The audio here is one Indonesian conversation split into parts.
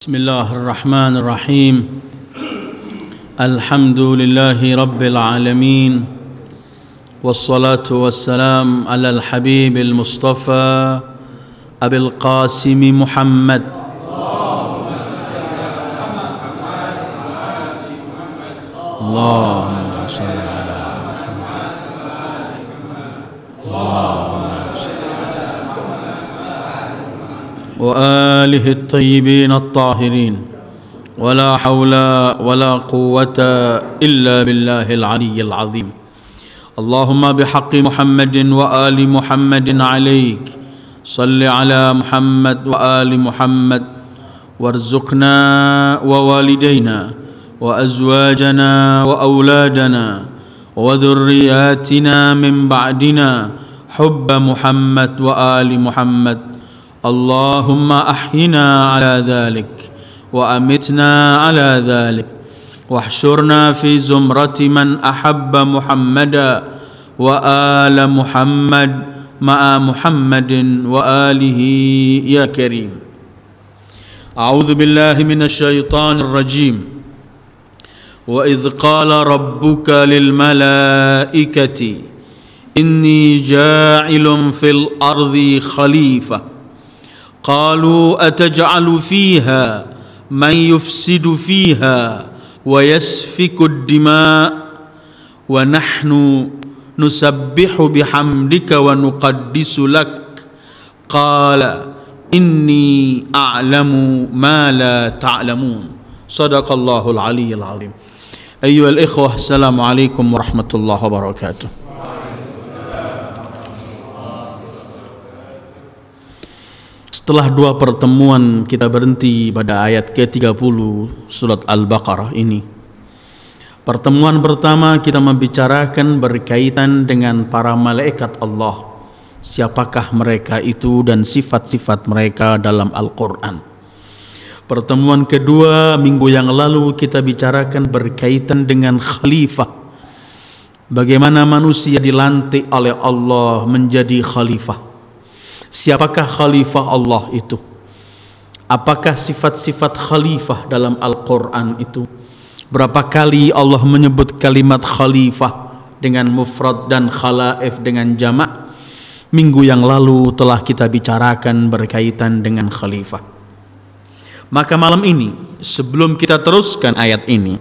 بسم الله الرحمن الرحيم. الحمد لله رب العالمين والصلاة والسلام على الحبيب المصطفى أبي القاسم محمد. اللهم صل على وآله الطيبين الطاهرين. ولا حول ولا قوة إلا بالله العلي العظيم. اللهم بحق محمد وآل محمد عليك. صل على محمد وآل محمد. وارزقنا ووالدينا وأزواجنا وأولادنا وذرياتنا من بعدنا. حب محمد وآل محمد. اللهم أحينا على ذلك وأمتنا على ذلك واحشرنا في زمرة من أحب محمدا وآل محمد مع محمد وآله يا كريم. أعوذ بالله من الشيطان الرجيم. وإذ قال ربك للملائكة إني جاعل في الأرض خليفة. قالوا أتجعل فيها من يفسد فيها ويسفك الدماء ونحن نسبح بحمدك ونقدس لك. قال إني أعلم ما لا تعلمون. صدق الله العلي العظيم. أيها الإخوة السلام عليكم ورحمة الله وبركاته. Setelah dua pertemuan kita berhenti pada ayat ke-30 surat Al-Baqarah ini. Pertemuan pertama kita membicarakan berkaitan dengan para malaikat Allah. Siapakah mereka itu dan sifat-sifat mereka dalam Al-Quran. Pertemuan kedua minggu yang lalu kita bicarakan berkaitan dengan khalifah. Bagaimana manusia dilantik oleh Allah menjadi khalifah Siapakah khalifah Allah itu? Apakah sifat-sifat khalifah dalam Al-Quran itu? Berapa kali Allah menyebut kalimat khalifah dengan mufrad dan khalaif dengan jamak? Minggu yang lalu telah kita bicarakan berkaitan dengan khalifah. Maka malam ini, sebelum kita teruskan ayat ini,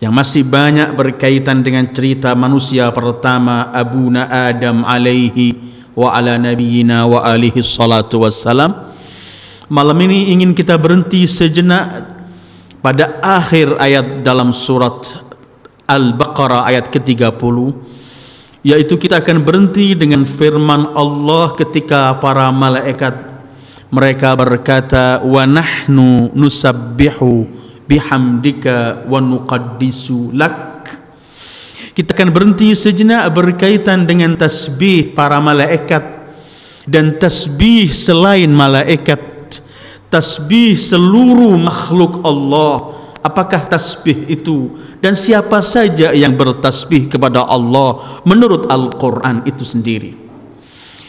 yang masih banyak berkaitan dengan cerita manusia pertama Abu Adam alaihi wa ala nabiyyina wa alihi salatu wassalam. Malam ini ingin kita berhenti sejenak pada akhir ayat dalam surat Al-Baqarah ayat ke-30 yaitu kita akan berhenti dengan firman Allah ketika para malaikat mereka berkata wa nahnu nusabbihu bihamdika wa nuqaddisu lak kita akan berhenti sejenak berkaitan dengan tasbih para malaikat dan tasbih selain malaikat tasbih seluruh makhluk Allah. Apakah tasbih itu? Dan siapa saja yang bertasbih kepada Allah menurut Al-Quran itu sendiri.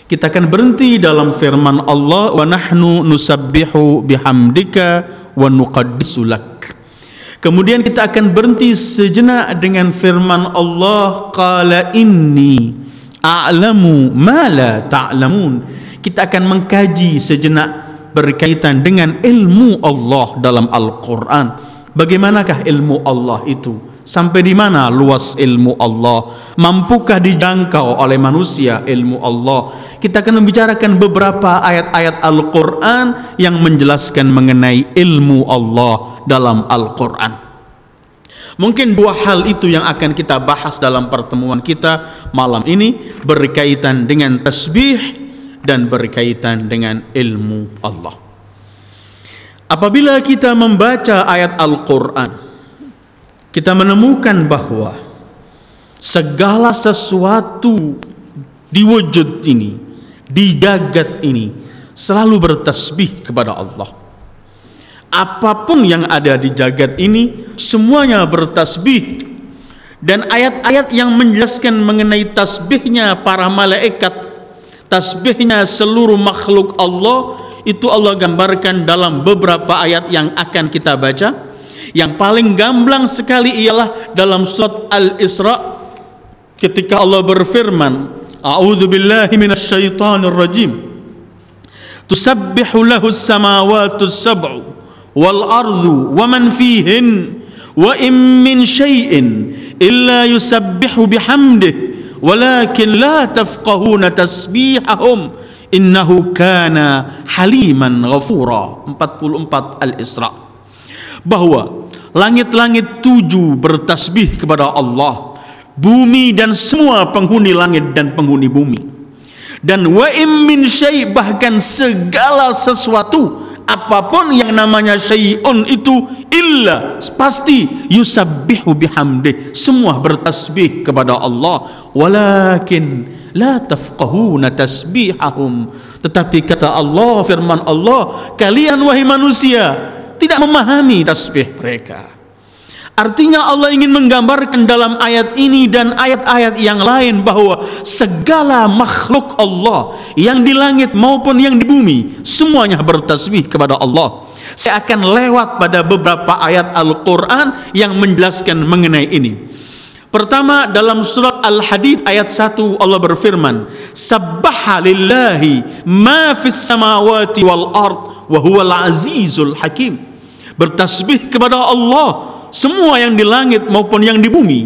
Kita akan berhenti dalam firman Allah wa nahnu nusabbihu bihamdika wa nuqaddisu lak Kemudian kita akan berhenti sejenak dengan firman Allah qala inni a'lamu ma la ta'lamun. Kita akan mengkaji sejenak berkaitan dengan ilmu Allah dalam Al-Qur'an. Bagaimanakah ilmu Allah itu? Sampai di mana luas ilmu Allah? Mampukah dijangkau oleh manusia ilmu Allah? Kita akan membicarakan beberapa ayat-ayat Al-Quran yang menjelaskan mengenai ilmu Allah dalam Al-Quran. Mungkin dua hal itu yang akan kita bahas dalam pertemuan kita malam ini berkaitan dengan tasbih dan berkaitan dengan ilmu Allah. Apabila kita membaca ayat Al-Quran, kita menemukan bahwa segala sesuatu di wujud ini, di jagat ini selalu bertasbih kepada Allah. Apa pun yang ada di jagat ini semuanya bertasbih dan ayat-ayat yang menjelaskan mengenai tasbihnya para malaikat, tasbihnya seluruh makhluk Allah itu Allah gambarkan dalam beberapa ayat yang akan kita baca. Yang paling gamblang sekali ialah dalam surat Al-Isra ketika Allah berfirman, "A'udzu billahi minasyaitonir rajim." Tusabbihu lahu as-samawati as-sab'u wal ardu wa man fihin wa in min syai'in illa yusabbihu bihamdihi walakin la tafqahuna tasbihahum. Innahu kana haliman ghafura. 44 Al-Isra. Bahwa langit-langit tujuh bertasbih kepada Allah. Bumi dan semua penghuni langit dan penghuni bumi. Dan wa min syai bahkan segala sesuatu apapun yang namanya syai'un itu illa pasti yusabbihu bihamdi semua bertasbih kepada Allah. Walakin la tafqahuna tasbihahum. Tetapi kata Allah firman Allah kalian wahai manusia tidak memahami tasbih mereka Artinya Allah ingin menggambarkan dalam ayat ini dan ayat-ayat yang lain bahwa segala makhluk Allah yang di langit maupun yang di bumi semuanya bertasbih kepada Allah. Saya akan lewat pada beberapa ayat Al-Quran yang menjelaskan mengenai ini. Pertama dalam surat Al-Hadid ayat 1 Allah berfirman, "Sabbaha lillahi ma fis samawati wal ard wa huwal azizul hakim." Bertasbih kepada Allah semua yang di langit maupun yang di bumi.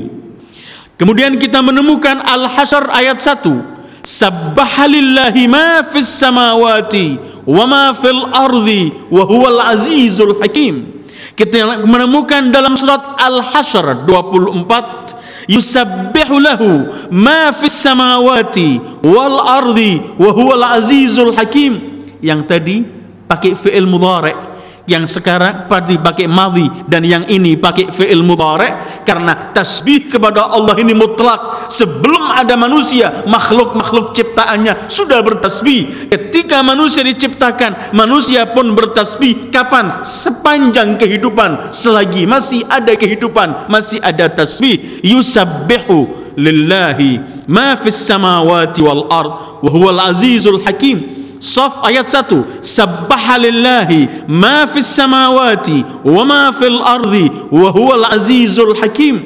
Kemudian kita menemukan Al-Hasyr ayat 1. Sabbahalillahi ma fis samawati wa ma fil ardi wa huwal azizul hakim. Kita menemukan dalam surat Al-Hasyr 24 yusabbihu lahu ma fis samawati wal ardi wa huwal azizul hakim. Yang tadi pakai fi'il mudhari' yang sekarang pada pakai madhi dan yang ini pakai fi'il mudhari karena tasbih kepada Allah ini mutlak. Sebelum ada manusia makhluk-makhluk ciptaannya sudah bertasbih. Ketika manusia diciptakan manusia pun bertasbih. Kapan? Sepanjang kehidupan. Selagi masih ada kehidupan masih ada tasbih. Yusabbihu lillahi ma fis samawati wal ard wa huwal azizul hakim صف آيات ساتو. سبح لله ما في السماوات وما في الأرض وهو العزيز الحكيم.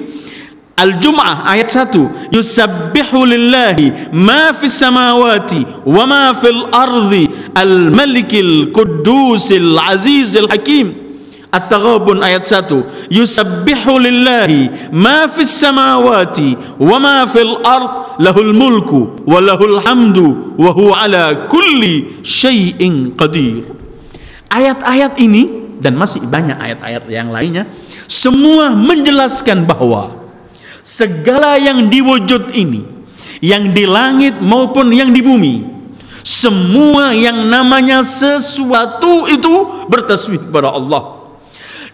الجمعة آيات ساتو. يسبح لله ما في السماوات وما في الأرض. الملك القدوس العزيز الحكيم. At-Taghabun ayat 1 Yusabbihu lillahi ma fis samawati wa ma fil ard lahul mulku wa lahul hamdu wa huwa ala kulli syai'in qadir. Ayat-ayat ini dan masih banyak ayat-ayat yang lainnya semua menjelaskan bahwa segala yang diwujud ini yang di langit maupun yang di bumi semua yang namanya sesuatu itu bertasbih kepada Allah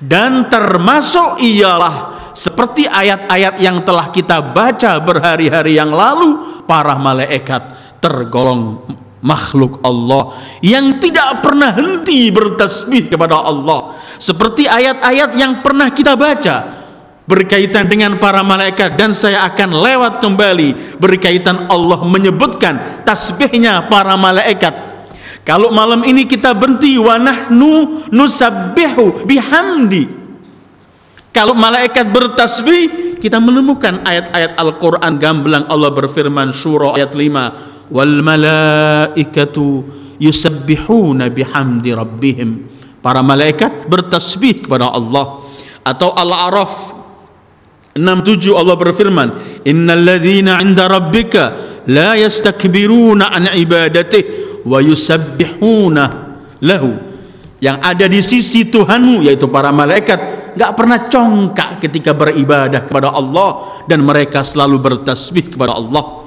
dan termasuk ialah seperti ayat-ayat yang telah kita baca berhari-hari yang lalu para malaikat tergolong makhluk Allah yang tidak pernah henti bertasbih kepada Allah. Seperti ayat-ayat yang pernah kita baca berkaitan dengan para malaikat dan saya akan lewat kembali berkaitan Allah menyebutkan tasbihnya para malaikat kalau malam ini kita berhenti wa nahnu nusabbihu bihamdi. Kalau malaikat bertasbih, kita menemukan ayat-ayat Al-Qur'an gamblang Allah berfirman surah ayat 5, wal malaikatu yusabbihuna bihamdi rabbihim. Para malaikat bertasbih kepada Allah. Atau Al-A'raf 67 Allah berfirman, "Innal ladzina 'inda rabbika la yastakbiruna an ibadatihi wa yusabbihuna lahu. Yang ada di sisi Tuhanmu yaitu para malaikat enggak pernah congkak ketika beribadah kepada Allah dan mereka selalu bertasbih kepada Allah.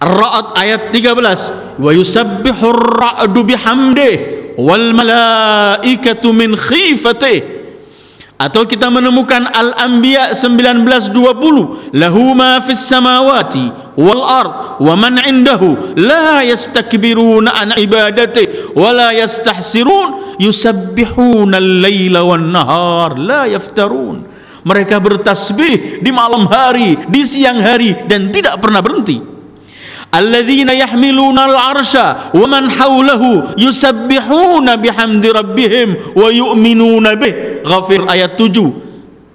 Ar-Ra'd ayat 13 wa yusabbihu ar-ra'du bihamdihi wal malaikatu min khifatihi atau kita menemukan Al-Anbiya 1920 lahu ma fis samawati wal ard wa man indahu la yastakbiruna an ibadati wa la yastahsirun yusabbihuna al-laila wan nahar la yaftarun. Mereka bertasbih di malam hari di siang hari dan tidak pernah berhenti al-arsha wa man hawlahu yusabbihuna bihamdi rabbihim wa yu'minuna bih ghafir ayat 7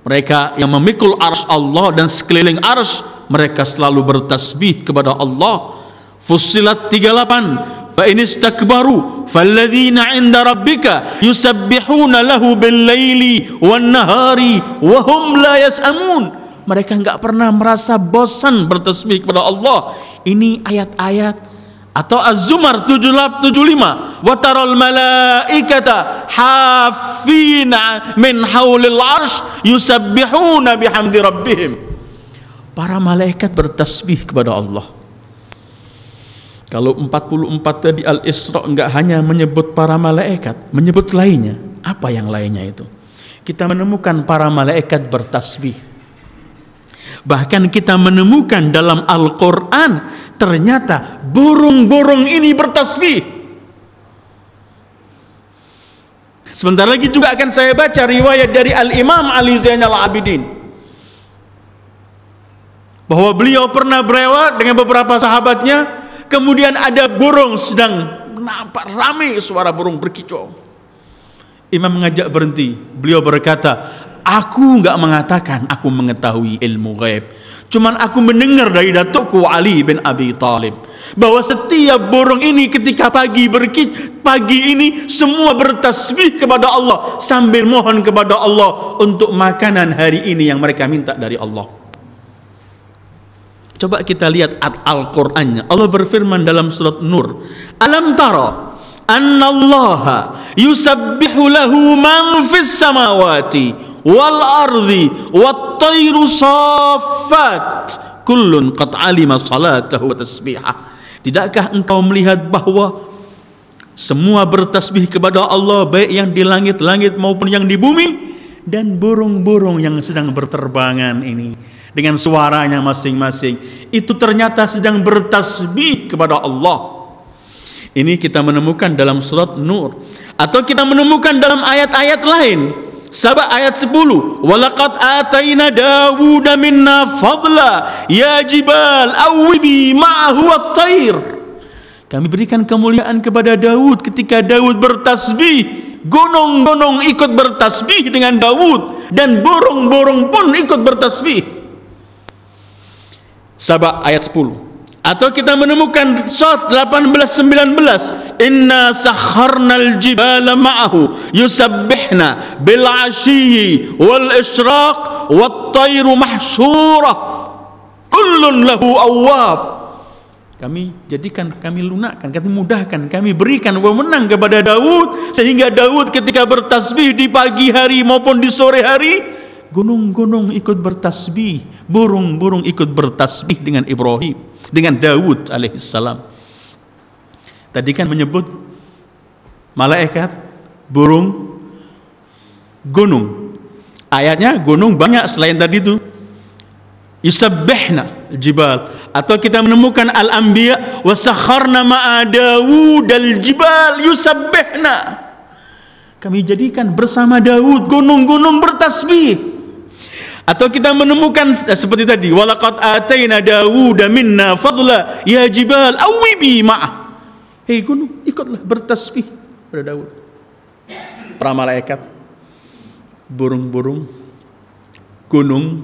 mereka yang memikul ars Allah dan sekeliling ars mereka selalu bertasbih kepada Allah. Fussilat 38 fa in istakbaru falladzina 'inda rabbika yusabbihuna lahu bil laili wan nahari wa hum la yas'amun mereka enggak pernah merasa bosan bertasbih kepada Allah. Ini ayat-ayat atau Az-Zumar 75 wa taral malaikata hafina min haulil arsh yusabbihuna bihamdi rabbihim. Para malaikat bertasbih kepada Allah. Kalau 44 tadi Al-Isra enggak hanya menyebut para malaikat menyebut lainnya. Apa yang lainnya itu? Kita menemukan para malaikat bertasbih Bahkan kita menemukan dalam Al-Quran ternyata burung-burung ini bertasbih. Sebentar lagi juga akan saya baca riwayat dari Al-Imam Ali Zainal Abidin. Bahwa beliau pernah berlewat dengan beberapa sahabatnya, kemudian ada burung sedang nampak ramai suara burung berkicau. Imam mengajak berhenti. Beliau berkata, Aku enggak mengatakan aku mengetahui ilmu gaib. Cuman aku mendengar dari datukku Ali bin Abi Talib bahwa setiap burung ini ketika pagi berkit pagi ini semua bertasbih kepada Allah sambil mohon kepada Allah untuk makanan hari ini yang mereka minta dari Allah. Coba kita lihat Al-Qur'annya. Allah berfirman dalam surat Nur, "Alam tara anna Allah yusabbihu lahu man fis samawati wal ardi wat tayru saffat kullun qad alima salatahu wa tasbihah. Tidakkah engkau melihat bahwa semua bertasbih kepada Allah baik yang di langit-langit maupun yang di bumi dan burung-burung yang sedang berterbangan ini dengan suaranya masing-masing itu ternyata sedang bertasbih kepada Allah. Ini kita menemukan dalam surat Nur atau kita menemukan dalam ayat-ayat lain Sabah ayat 10 Walaqad atayna Dawuda minna fadla Ya jibal awibi ma'ahu at-tair Kami berikan kemuliaan kepada Dawud ketika Dawud bertasbih. Gunung-gunung ikut bertasbih dengan Dawud Dan burung-burung pun ikut bertasbih. Sabah ayat 10 atau kita menemukan Sot 18-19 Inna sakharnal jibala ma'ahu Yusabbihna bil asyiyi wal isyraq Wat tayru mahsyurah. Kullun lahu awab kami jadikan, kami lunakkan, kami mudahkan, kami berikan wewenang kepada Daud sehingga Daud ketika bertasbih di pagi hari maupun di sore hari gunung-gunung ikut bertasbih, burung-burung ikut bertasbih dengan Ibrahim dengan Daud alaihissalam. Tadi kan menyebut malaikat, burung, gunung. Ayatnya gunung banyak selain tadi itu. Yusabbihna jibal atau kita menemukan al-anbiya wa sakharna ma'a Dawud al-jibal yusabbihna. Kami jadikan bersama Daud gunung-gunung bertasbih atau kita menemukan eh, seperti tadi walaqad ataina Dawud minna fadla ya jibal awibi ma'ah hei gunung ikutlah bertasbih pada Daud para malaikat burung-burung gunung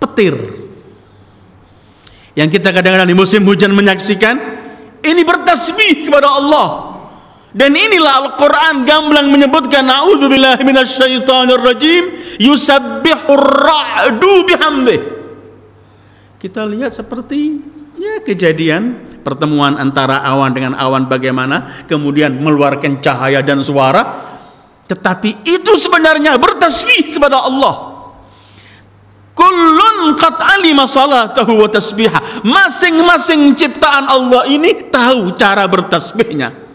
petir. Yang kita kadang-kadang di musim hujan menyaksikan ini bertasbih kepada Allah dan inilah Al-Quran gamblang menyebutkan A'udzubillahi minasyaitonir rajim Yusabbihur ra'du bihamdih. Kita lihat seperti ya kejadian pertemuan antara awan dengan awan bagaimana kemudian mengeluarkan cahaya dan suara. Tetapi itu sebenarnya bertasbih kepada Allah. Kullun qad alima salatahu wa tasbihah masing-masing ciptaan Allah ini tahu cara bertasbihnya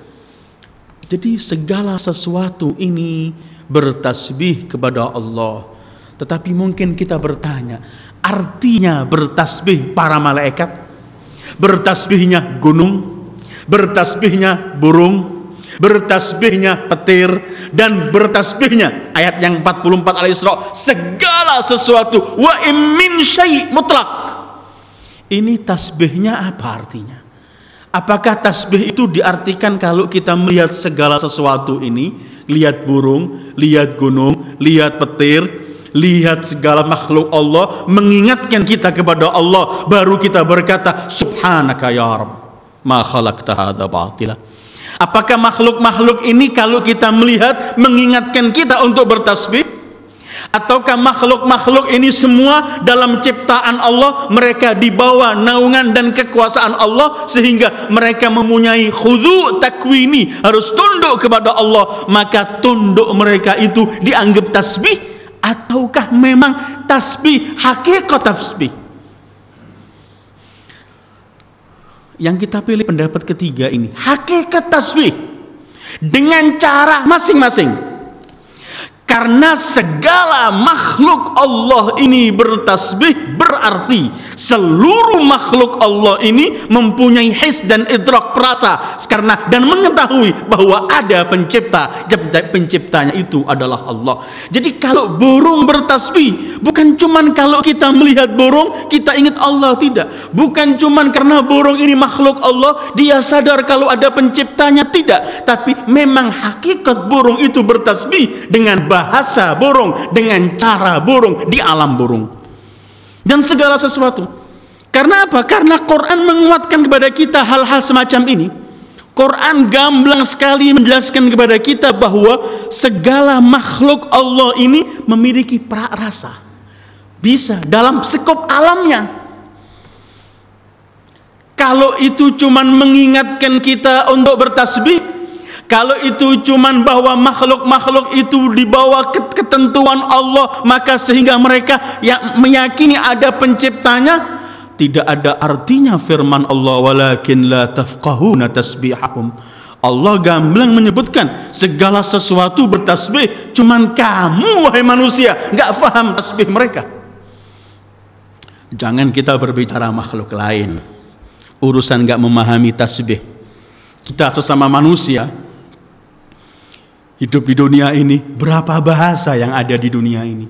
jadi segala sesuatu ini bertasbih kepada Allah. Tetapi mungkin kita bertanya, artinya bertasbih para malaikat, bertasbihnya gunung, bertasbihnya burung, bertasbihnya petir? Dan bertasbihnya ayat yang 44 Al-Isra segala sesuatu wa min syai' mutlak. Ini tasbihnya apa artinya? Apakah tasbih itu diartikan kalau kita melihat segala sesuatu ini, lihat burung, lihat gunung, lihat petir, lihat segala makhluk Allah, mengingatkan kita kepada Allah, baru kita berkata subhanaka ya Rabb, ma khalaqta hadza batila. Apakah makhluk-makhluk ini kalau kita melihat mengingatkan kita untuk bertasbih? Ataukah makhluk-makhluk ini semua dalam ciptaan Allah mereka dibawa naungan dan kekuasaan Allah sehingga mereka mempunyai khudu takwini harus tunduk kepada Allah maka tunduk mereka itu dianggap tasbih ataukah memang tasbih hakikat tasbih? Yang kita pilih pendapat ketiga ini hakikat tasbih dengan cara masing-masing karena segala makhluk Allah ini bertasbih berarti seluruh makhluk Allah ini mempunyai his dan idrak perasa karena dan mengetahui bahwa ada pencipta penciptanya itu adalah Allah. Jadi kalau burung bertasbih bukan cuman kalau kita melihat burung kita ingat Allah tidak. Bukan cuman karena burung ini makhluk Allah dia sadar kalau ada penciptanya tidak, tapi memang hakikat burung itu bertasbih dengan bahasa bahasa burung dengan cara burung di alam burung. Dan segala sesuatu. Karena apa? karena Quran menguatkan kepada kita hal-hal semacam ini. Quran gamblang sekali menjelaskan kepada kita bahwa segala makhluk Allah ini memiliki rasa bisa dalam sekop alamnya. Kalau itu cuman mengingatkan kita untuk bertasbih kalau itu cuman bahwa makhluk-makhluk itu dibawa ketentuan Allah maka sehingga mereka yang meyakini ada penciptanya tidak ada artinya firman Allah walakin la tafqahuna tasbihahum. Allah gamblang menyebutkan segala sesuatu bertasbih cuman kamu wahai manusia nggak faham tasbih mereka. Jangan kita berbicara makhluk lain. Urusan nggak memahami tasbih. Kita sesama manusia hidup di dunia ini, berapa bahasa yang ada di dunia ini.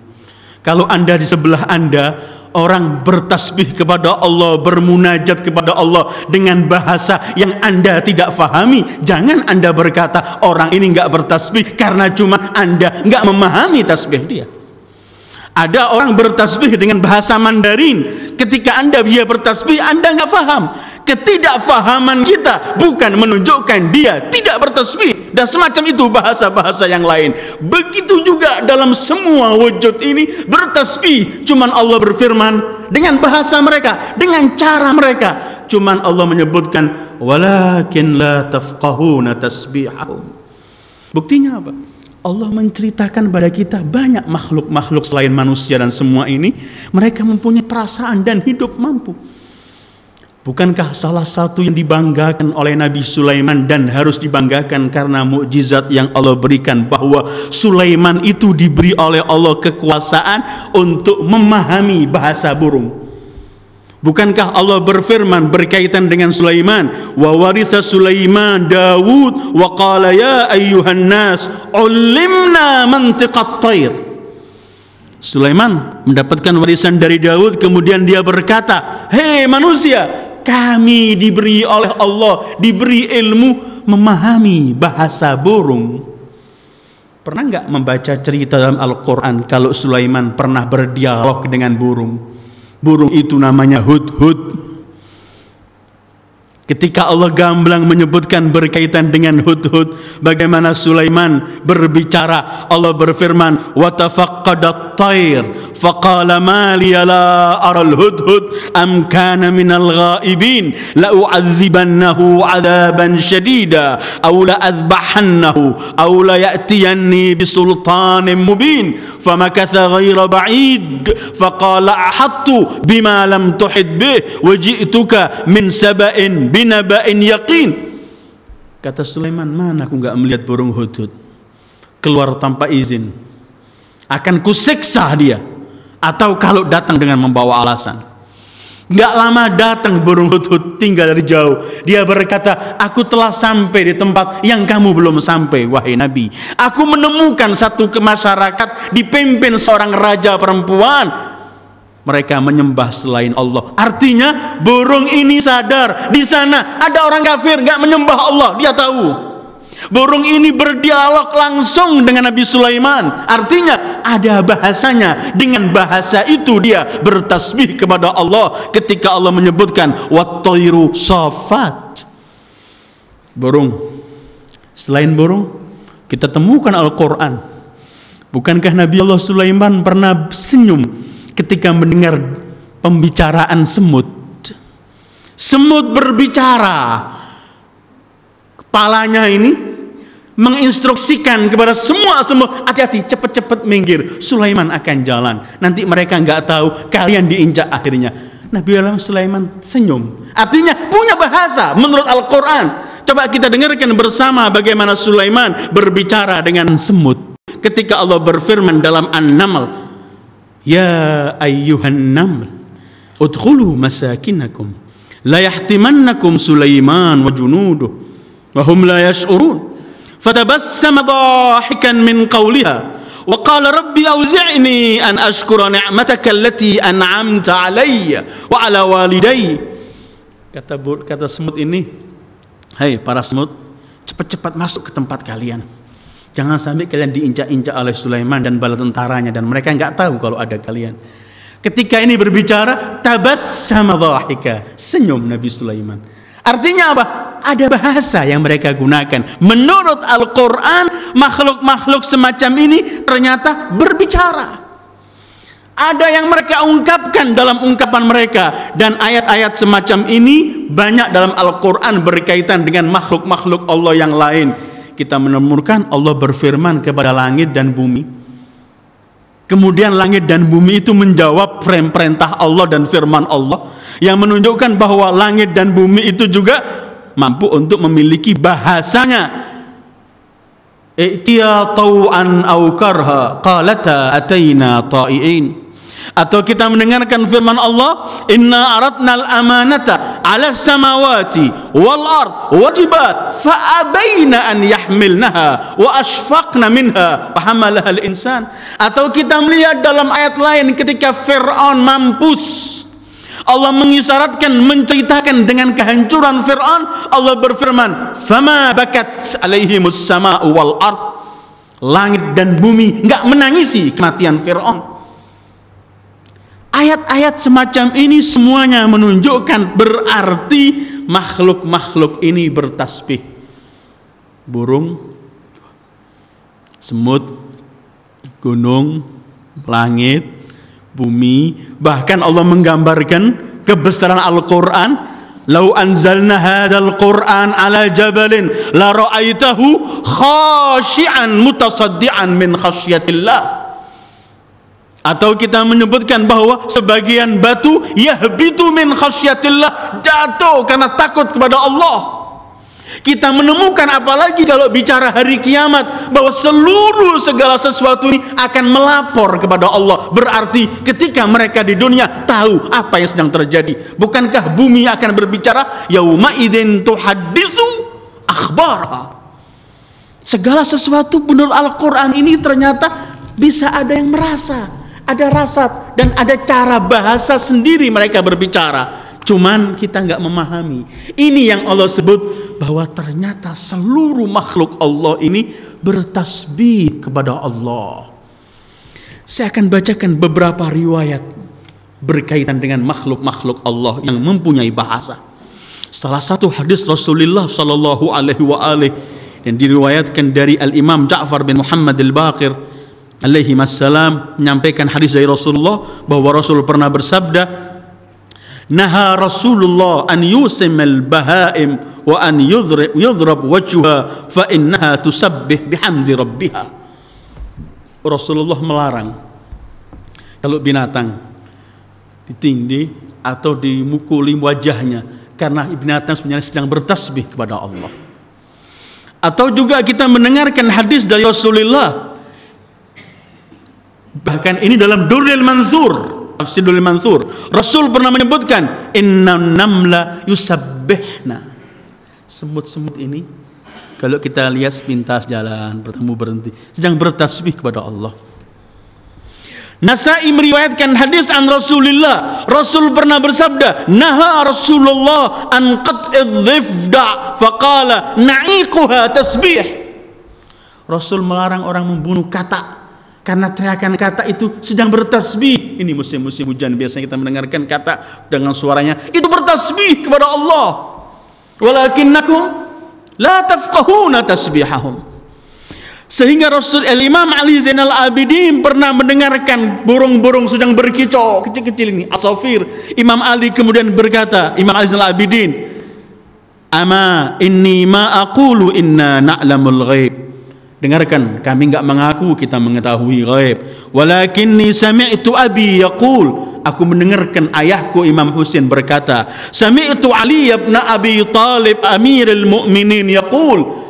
Kalau Anda di sebelah Anda, orang bertasbih kepada Allah, bermunajat kepada Allah dengan bahasa yang Anda tidak fahami, jangan Anda berkata orang ini nggak bertasbih karena cuma Anda nggak memahami tasbih dia. Ada orang bertasbih dengan bahasa Mandarin. Ketika Anda dia bertasbih, Anda nggak faham ketidakfahaman kita bukan menunjukkan dia tidak bertasbih dan semacam itu bahasa-bahasa yang lain. Begitu juga dalam semua wujud ini bertasbih cuman Allah berfirman dengan bahasa mereka dengan cara mereka. Cuman Allah menyebutkan walakin la tafqahuna tasbihahum. Buktinya apa? Allah menceritakan pada kita banyak makhluk-makhluk selain manusia dan semua ini. Mereka mempunyai perasaan dan hidup mampu Bukankah salah satu yang dibanggakan oleh Nabi Sulaiman dan harus dibanggakan karena mukjizat yang Allah berikan bahwa Sulaiman itu diberi oleh Allah kekuasaan untuk memahami bahasa burung. Bukankah Allah berfirman berkaitan dengan Sulaiman, "Wa waritha Sulaiman Dawud wa qala ya ayyuhan nas, ulimna mantiqat tayr." Sulaiman mendapatkan warisan dari Daud kemudian dia berkata, "Hei manusia, kami diberi oleh Allah diberi ilmu memahami bahasa burung. Pernah nggak membaca cerita dalam Al-Quran kalau Sulaiman pernah berdialog dengan burung? Burung itu namanya hud-hud Ketika Allah gamblang menyebutkan berkaitan dengan hudhud bagaimana Sulaiman berbicara Allah berfirman wa tafaqqadat tayr faqala ma li la ara al hudhud am kana min al ghaibin la u'adzibannahu 'adaban shadida aw la azbahannahu aw la ya'tiyanni bi sultanin mubin famakatha ghayra ba'id faqala ahattu bima lam tuhid bih wa ji'tuka min saba'in binaba'in yaqin. Kata Sulaiman mana aku nggak melihat burung hudud? Keluar tanpa izin. Akan kusiksa dia. Atau kalau datang dengan membawa alasan. Gak lama datang burung hudhud tinggal dari jauh. Dia berkata, aku telah sampai di tempat yang kamu belum sampai, wahai Nabi. Aku menemukan satu kemasyarakat dipimpin seorang raja perempuan mereka menyembah selain Allah. Artinya burung ini sadar di sana ada orang kafir nggak menyembah Allah, dia tahu. Burung ini berdialog langsung dengan Nabi Sulaiman. Artinya ada bahasanya. Dengan bahasa itu dia bertasbih kepada Allah ketika Allah menyebutkan wattairu safat. Burung. Selain burung, kita temukan Al-Qur'an. Bukankah Nabi Allah Sulaiman pernah senyum ketika mendengar pembicaraan semut? Semut berbicara. Kepalanya ini menginstruksikan kepada semua semua hati-hati cepat-cepat minggir Sulaiman akan jalan nanti mereka nggak tahu kalian diinjak akhirnya Nabi Allah Sulaiman senyum artinya punya bahasa menurut Al-Quran coba kita dengarkan bersama bagaimana Sulaiman berbicara dengan semut ketika Allah berfirman dalam An-Naml Ya ayyuhan naml udkhulu masakinakum la yahtimannakum Sulaiman wa junuduh wa hum la yash'urun فتبسم ضاحكا من قولها وقال ربي أوزعني أن أشكر نعمتك التي أنعمت علي وعلى والدي kata kata semut ini Hai para semut cepat-cepat masuk ke tempat kalian jangan sampai kalian diinjak-injak oleh Sulaiman dan bala tentaranya dan mereka nggak tahu kalau ada kalian ketika ini berbicara tabassama dhahika senyum Nabi Sulaiman Artinya apa? Ada bahasa yang mereka gunakan. Menurut Al-Quran, makhluk-makhluk semacam ini ternyata berbicara. Ada yang mereka ungkapkan dalam ungkapan mereka. Dan ayat-ayat semacam ini banyak dalam Al-Quran berkaitan dengan makhluk-makhluk Allah yang lain. Kita menemukan Allah berfirman kepada langit dan bumi. Kemudian langit dan bumi itu menjawab perintah Allah dan firman Allah yang menunjukkan bahwa langit dan bumi itu juga mampu untuk memiliki bahasanya i'tiya tau'an au karha qalata ataina ta'iin atau kita mendengarkan firman Allah inna aradna al-amanata ala samawati wal ard wajibat fa abaina an yahmilnaha wa ashfaqna minha. Wa hamalaha al-insan atau kita melihat dalam ayat lain ketika Fir'aun mampus Allah mengisyaratkan menceritakan dengan kehancuran Fir'aun Allah berfirman fama bakat alaihimus sama wal ard. Langit dan bumi enggak menangisi kematian Fir'aun ayat-ayat semacam ini semuanya menunjukkan berarti makhluk-makhluk ini bertasbih. Burung semut gunung langit bumi. Bahkan Allah menggambarkan kebesaran Al-Qur'an. Lau anzalna hadzal qur'an ala jabalin la ra'aitahu khashi'an mutasaddian min khasyatillah atau kita menyebutkan bahwa sebagian batu yahbitu min khasyatillah jatuh karena takut kepada Allah kita menemukan apalagi kalau bicara hari kiamat bahwa seluruh segala sesuatu ini akan melapor kepada Allah. Berarti ketika mereka di dunia tahu apa yang sedang terjadi. Bukankah bumi akan berbicara yauma idzin tuhaddisu akhbar. Segala sesuatu menurut Al-Qur'an ini ternyata bisa ada yang merasa, ada rasa dan ada cara bahasa sendiri mereka berbicara. Cuman kita nggak memahami. Ini yang Allah sebut bahwa ternyata seluruh makhluk Allah ini bertasbih kepada Allah. Saya akan bacakan beberapa riwayat berkaitan dengan makhluk-makhluk Allah yang mempunyai bahasa. Salah satu hadis Rasulullah sallallahu alaihi wa alihi yang diriwayatkan dari Al Imam Ja'far bin Muhammad Al Baqir alaihi wassalam menyampaikan hadis dari Rasulullah bahwa Rasul pernah bersabda naha Rasulullah an yusimal bahaim wa an yudhrib yudhrab wajhuha fa innaha tusabbih bihamdi rabbiha. Rasulullah melarang kalau binatang ditindih atau dimukuli wajahnya karena binatang sebenarnya sedang bertasbih kepada Allah. Atau juga kita mendengarkan hadis dari Rasulullah bahkan ini dalam Durrul Mansur Tafsirul Mansur. Rasul pernah menyebutkan inna namla yusabbihna. Semut-semut ini kalau kita lihat sepintas jalan bertemu berhenti sedang bertasbih kepada Allah. Nasai meriwayatkan hadis an Rasulullah. Rasul pernah bersabda, "Naha Rasulullah an qat'idh dhifda faqala na'iquha tasbih." Rasul melarang orang membunuh kata karena teriakan kata itu sedang bertasbih. Ini musim-musim hujan biasanya kita mendengarkan kata dengan suaranya itu bertasbih kepada Allah. Walakinnakum la tafqahuna tasbihahum. Sehingga Rasul Imam Ali Zainal Abidin pernah mendengarkan burung-burung sedang berkicau kecil-kecil ini asafir. Imam Ali kemudian berkata, Imam Ali Zainal Abidin, "Ama inni ma aqulu inna na'lamul ghaib." Dengarkan, kami enggak mengaku kita mengetahui ghaib. Walakinni sami'tu abi yaqul, aku mendengarkan ayahku Imam Husain berkata, "Sami'tu Ali ibn Abi Talib Amirul Mu'minin yaqul"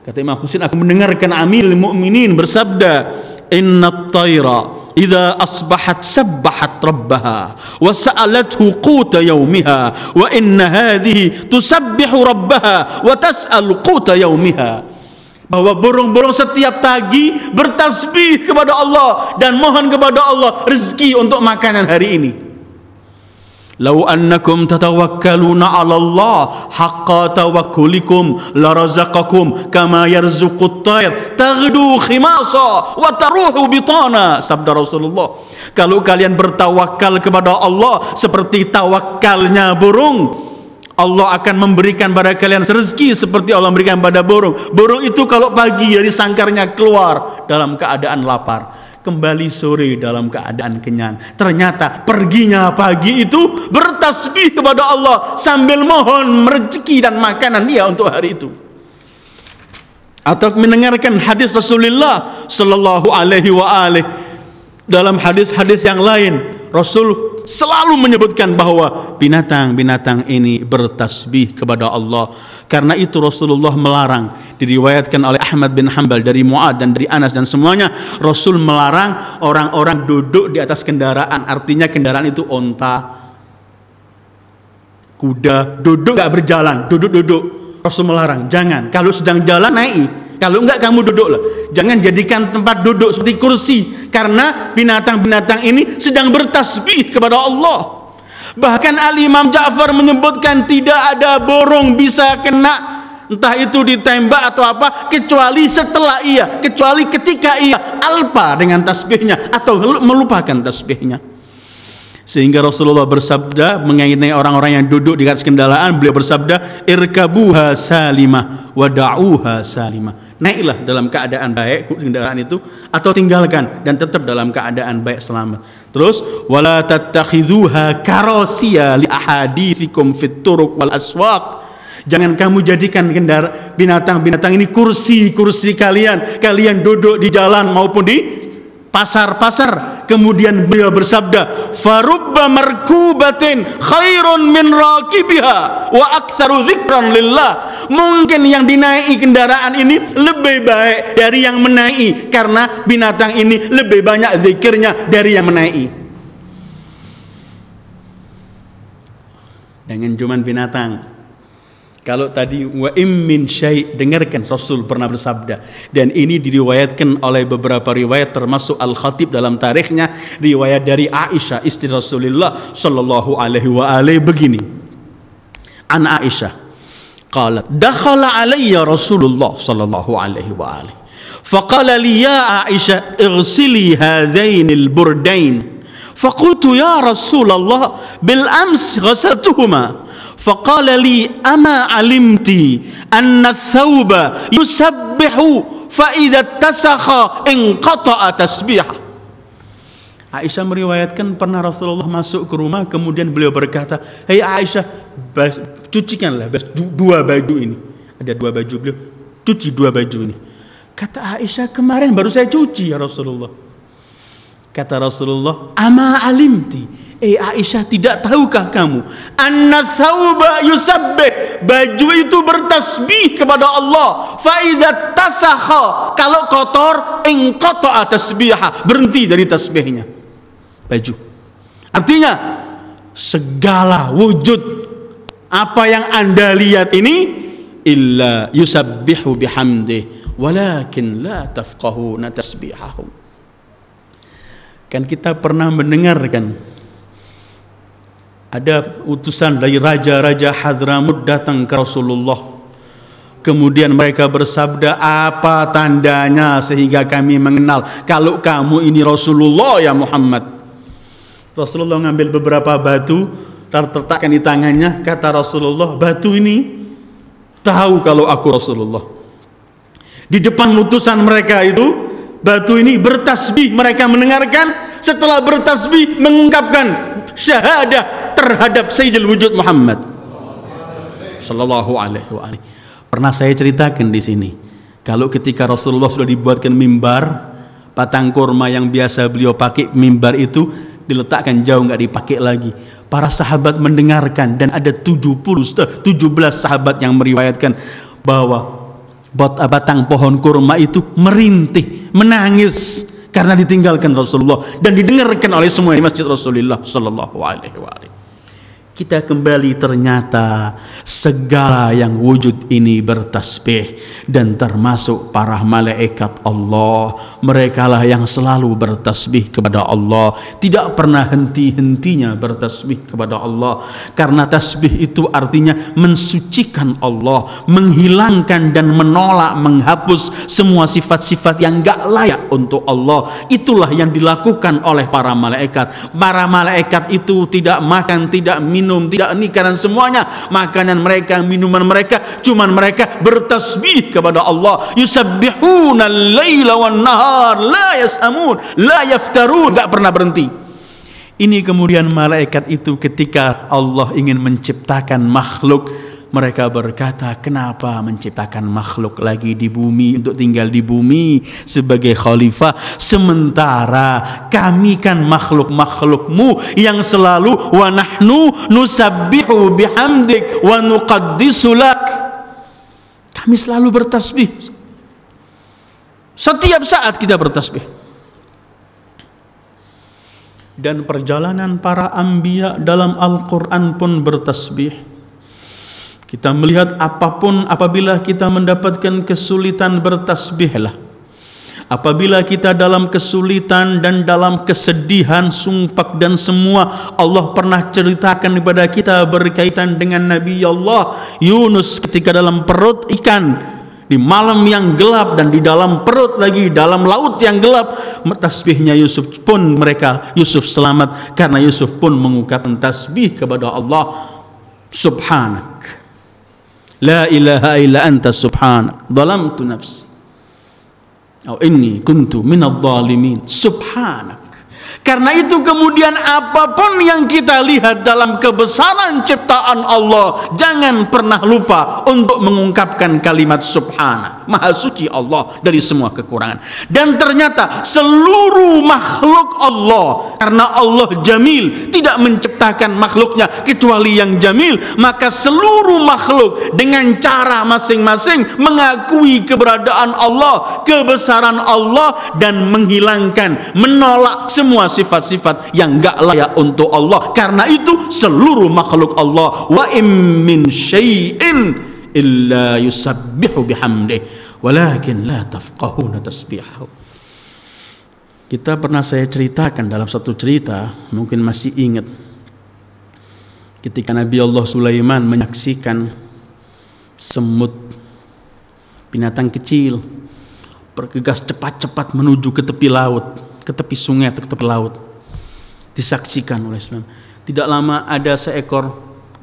Kata Imam Husain aku mendengarkan Amil Mukminin bersabda, "Inna at-tayra idza asbahat sabbahat rabbaha wa sa'alathu quta yawmiha wa inna hadhihi tusabbihu rabbaha wa tas'al quta yawmiha." bahwa burung-burung setiap pagi bertasbih kepada Allah dan mohon kepada Allah rezeki untuk makanan hari ini. Lau annakum tatawakkaluna 'ala Allah haqqa tawakkulikum larazaqakum kama yarzuqu at-tayr taghdu khimasa wa taruhu bitana sabda Rasulullah. Kalau kalian bertawakal kepada Allah seperti tawakalnya burung, Allah akan memberikan pada kalian rezeki seperti Allah memberikan pada burung. Burung itu kalau pagi dari sangkarnya keluar dalam keadaan lapar kembali sore dalam keadaan kenyang. Ternyata perginya pagi itu bertasbih kepada Allah sambil mohon rezeki dan makanan dia untuk hari itu. Atau mendengarkan hadis Rasulullah sallallahu alaihi wa alihi dalam hadis-hadis yang lain Rasul selalu menyebutkan bahwa binatang-binatang ini bertasbih kepada Allah. Karena itu Rasulullah melarang diriwayatkan oleh Ahmad bin Hambal dari Muad dan dari Anas dan semuanya Rasul melarang orang-orang duduk di atas kendaraan. Artinya kendaraan itu onta, kuda, duduk gak berjalan, duduk-duduk. Rasul melarang, jangan. Kalau sedang jalan naik, kalau enggak kamu duduklah. Jangan jadikan tempat duduk seperti kursi karena binatang-binatang ini sedang bertasbih kepada Allah. Bahkan Ali Imam Ja'far menyebutkan tidak ada borong bisa kena entah itu ditembak atau apa kecuali setelah ia kecuali ketika ia alpa dengan tasbihnya atau melupakan tasbihnya sehingga Rasulullah bersabda mengenai orang-orang yang duduk di atas kendaraan beliau bersabda irkabuha salimah wada'uha salimah. Naiklah dalam keadaan baik kendaraan itu atau tinggalkan dan tetap dalam keadaan baik selamat terus wala tattakhidhuha karasiya li ahadithikum fit turuq wal aswaq. Jangan kamu jadikan binatang-binatang ini kursi-kursi kalian. Kalian duduk di jalan maupun di pasar-pasar kemudian beliau bersabda farubba markubatin khairun min rakibiha wa aktsaru dzikran lillah. Mungkin yang dinaiki kendaraan ini lebih baik dari yang menaiki karena binatang ini lebih banyak zikirnya dari yang menaiki. Jangan cuma binatang kalau tadi wa immin syai' dengarkan Rasul pernah bersabda dan ini diriwayatkan oleh beberapa riwayat termasuk Al-Khatib dalam tarikhnya riwayat dari Aisyah istri Rasulullah sallallahu alaihi wa alihi begini. An Aisyah qalat dakhala alayya Rasulullah sallallahu alaihi wa alihi faqala li ya Aisyah ighsili hadain al-burdain فقلت يا رسول الله بالأمس غسلتهما فقال لي أما alimti أن thawba يسبح فإذا idza tasakha inqata'a Aisyah meriwayatkan pernah Rasulullah masuk ke rumah kemudian beliau berkata, "Hei Aisyah, bas, cucikanlah bas, dua baju ini." Ada dua baju beliau, cuci dua baju ini. Kata Aisyah, "Kemarin baru saya cuci ya Rasulullah." Kata Rasulullah, "Ama alimti?" Eh Aisyah, tidak tahukah kamu? Anna thawba yusabbih. Baju itu bertasbih kepada Allah. Faidat tasakha. Kalau kotor, ingqata'a tasbiha. Berhenti dari tasbihnya. Baju. Artinya, segala wujud apa yang anda lihat ini illa yusabbihu bihamdih walakin la tafqahuna tasbihahum Kan kita pernah mendengarkan ada utusan dari raja-raja Hadramut datang ke Rasulullah. Kemudian mereka bersabda, apa tandanya sehingga kami mengenal kalau kamu ini Rasulullah ya Muhammad. Rasulullah mengambil beberapa batu, terletakkan di tangannya, kata Rasulullah, batu ini tahu kalau aku Rasulullah. Di depan utusan mereka itu, batu ini bertasbih mereka mendengarkan setelah bertasbih mengungkapkan syahadah terhadap Sayyidul Wujud Muhammad. Sallallahu alaihi wa alihi. Pernah saya ceritakan di sini kalau ketika Rasulullah sudah dibuatkan mimbar patang kurma yang biasa beliau pakai mimbar itu diletakkan jauh nggak dipakai lagi. Para sahabat mendengarkan dan ada 70 17 sahabat yang meriwayatkan bahwa batang pohon kurma itu merintih, menangis karena ditinggalkan Rasulullah dan didengarkan oleh semua di masjid Rasulullah sallallahu alaihi wasallam kita kembali ternyata segala yang wujud ini bertasbih dan termasuk para malaikat Allah. Mereka lah yang selalu bertasbih kepada Allah. Tidak pernah henti-hentinya bertasbih kepada Allah. Karena tasbih itu artinya mensucikan Allah menghilangkan dan menolak menghapus semua sifat-sifat yang gak layak untuk Allah. Itulah yang dilakukan oleh para malaikat. Para malaikat itu tidak makan tidak minum minum, tidak nikah semuanya. Makanan mereka, minuman mereka, cuman mereka bertasbih kepada Allah. Yusabbihuna al-laila wan nahar, la yasamun, la yaftarun, enggak pernah berhenti. Ini kemudian malaikat itu ketika Allah ingin menciptakan makhluk mereka berkata, kenapa menciptakan makhluk lagi di bumi untuk tinggal di bumi sebagai khalifah sementara kami kan makhluk-makhlukmu yang selalu wa nahnu nusabbihu bihamdik wa nuqaddisu. Kami selalu bertasbih. Setiap saat kita bertasbih. Dan perjalanan para anbiya dalam Al-Quran pun bertasbih. Kita melihat apa pun apabila kita mendapatkan kesulitan bertasbihlah. Apabila kita dalam kesulitan dan dalam kesedihan, sumpak dan semua Allah pernah ceritakan kepada kita berkaitan dengan Nabi Allah Yunus ketika dalam perut ikan. Di malam yang gelap dan di dalam perut lagi dalam laut yang gelap tasbihnya Yusuf pun mereka Yusuf selamat. Karena Yusuf pun mengungkapkan tasbih kepada Allah. Subhanak La ilaha illa anta subhanak. Zalamtu nafsi. Atau inni kuntu minal zalimin Subhanak. Karena itu kemudian apa pun yang kita lihat dalam kebesaran ciptaan Allah jangan pernah lupa untuk mengungkapkan kalimat subhana. Maha suci Allah dari semua kekurangan. Dan ternyata seluruh makhluk Allah Karena Allah jamil Tidak menciptakan makhluknya kecuali yang jamil Maka seluruh makhluk dengan cara masing-masing Mengakui keberadaan Allah Kebesaran Allah Dan menghilangkan Menolak semua sifat-sifat yang enggak layak untuk Allah. Karena itu seluruh makhluk Allah wa im min syai'in illa yusabbihu bihamdih walakin la tafqahuna tasbihahu kita pernah saya ceritakan dalam satu cerita mungkin masih ingat ketika Nabi Allah Sulaiman menyaksikan semut binatang kecil bergegas cepat-cepat menuju ke tepi laut ke tepi sungai atau ke tepi laut. Disaksikan oleh Sulaiman. Tidak lama ada seekor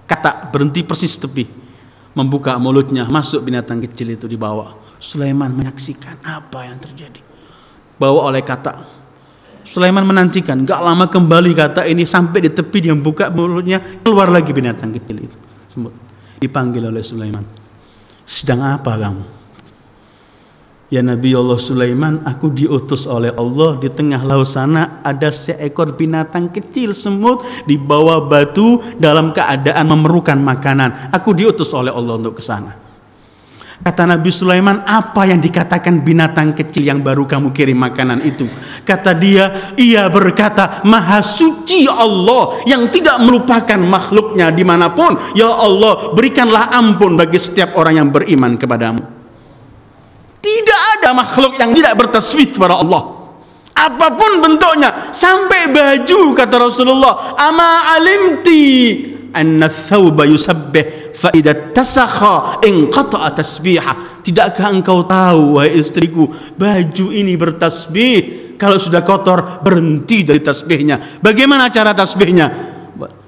katak berhenti persis tepi. Membuka mulutnya, masuk binatang kecil itu dibawa. Sulaiman menyaksikan apa yang terjadi. Bawa oleh katak. Sulaiman menantikan, gak lama kembali kata ini sampai di tepi dia buka mulutnya, keluar lagi binatang kecil itu. Semut. Dipanggil oleh Sulaiman. Sedang apa kamu? Ya Nabi Allah Sulaiman, aku diutus oleh Allah di tengah laut sana ada seekor binatang kecil semut di bawah batu dalam keadaan memerlukan makanan. Aku diutus oleh Allah untuk ke sana. Kata Nabi Sulaiman, apa yang dikatakan binatang kecil yang baru kamu kirim makanan itu? Kata dia, ia berkata, Maha suci Allah yang tidak melupakan makhluknya di mana pun. Ya Allah, berikanlah ampun bagi setiap orang yang beriman kepadamu. Tidak ada makhluk yang tidak bertasbih kepada Allah. apa pun bentuknya sampai baju kata Rasulullah ama alimti anna thawba yusabbih fa inqata'a tasbiha. Tidakkah engkau tahu wahai istriku baju ini bertasbih? Kalau sudah kotor berhenti dari tasbihnya. Bagaimana cara tasbihnya?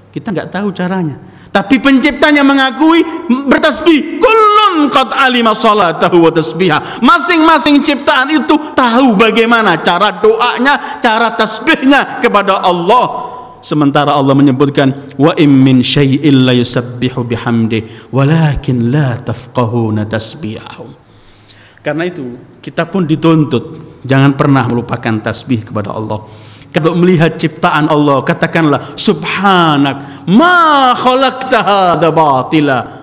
Kita enggak tahu caranya. Tapi penciptanya mengakui bertasbih kullun qad alima salatahu wa tasbiha. Masing-masing ciptaan itu tahu bagaimana cara doanya cara tasbihnya kepada Allah. Sementara Allah menyebutkan wa im min syai'in la yusabbihu bihamdi walakin la tafqahuna tasbihahum. Karena itu kita pun dituntut jangan pernah melupakan tasbih kepada Allah. Kalau melihat ciptaan Allah katakanlah subhanak ma khalaqta hadza batila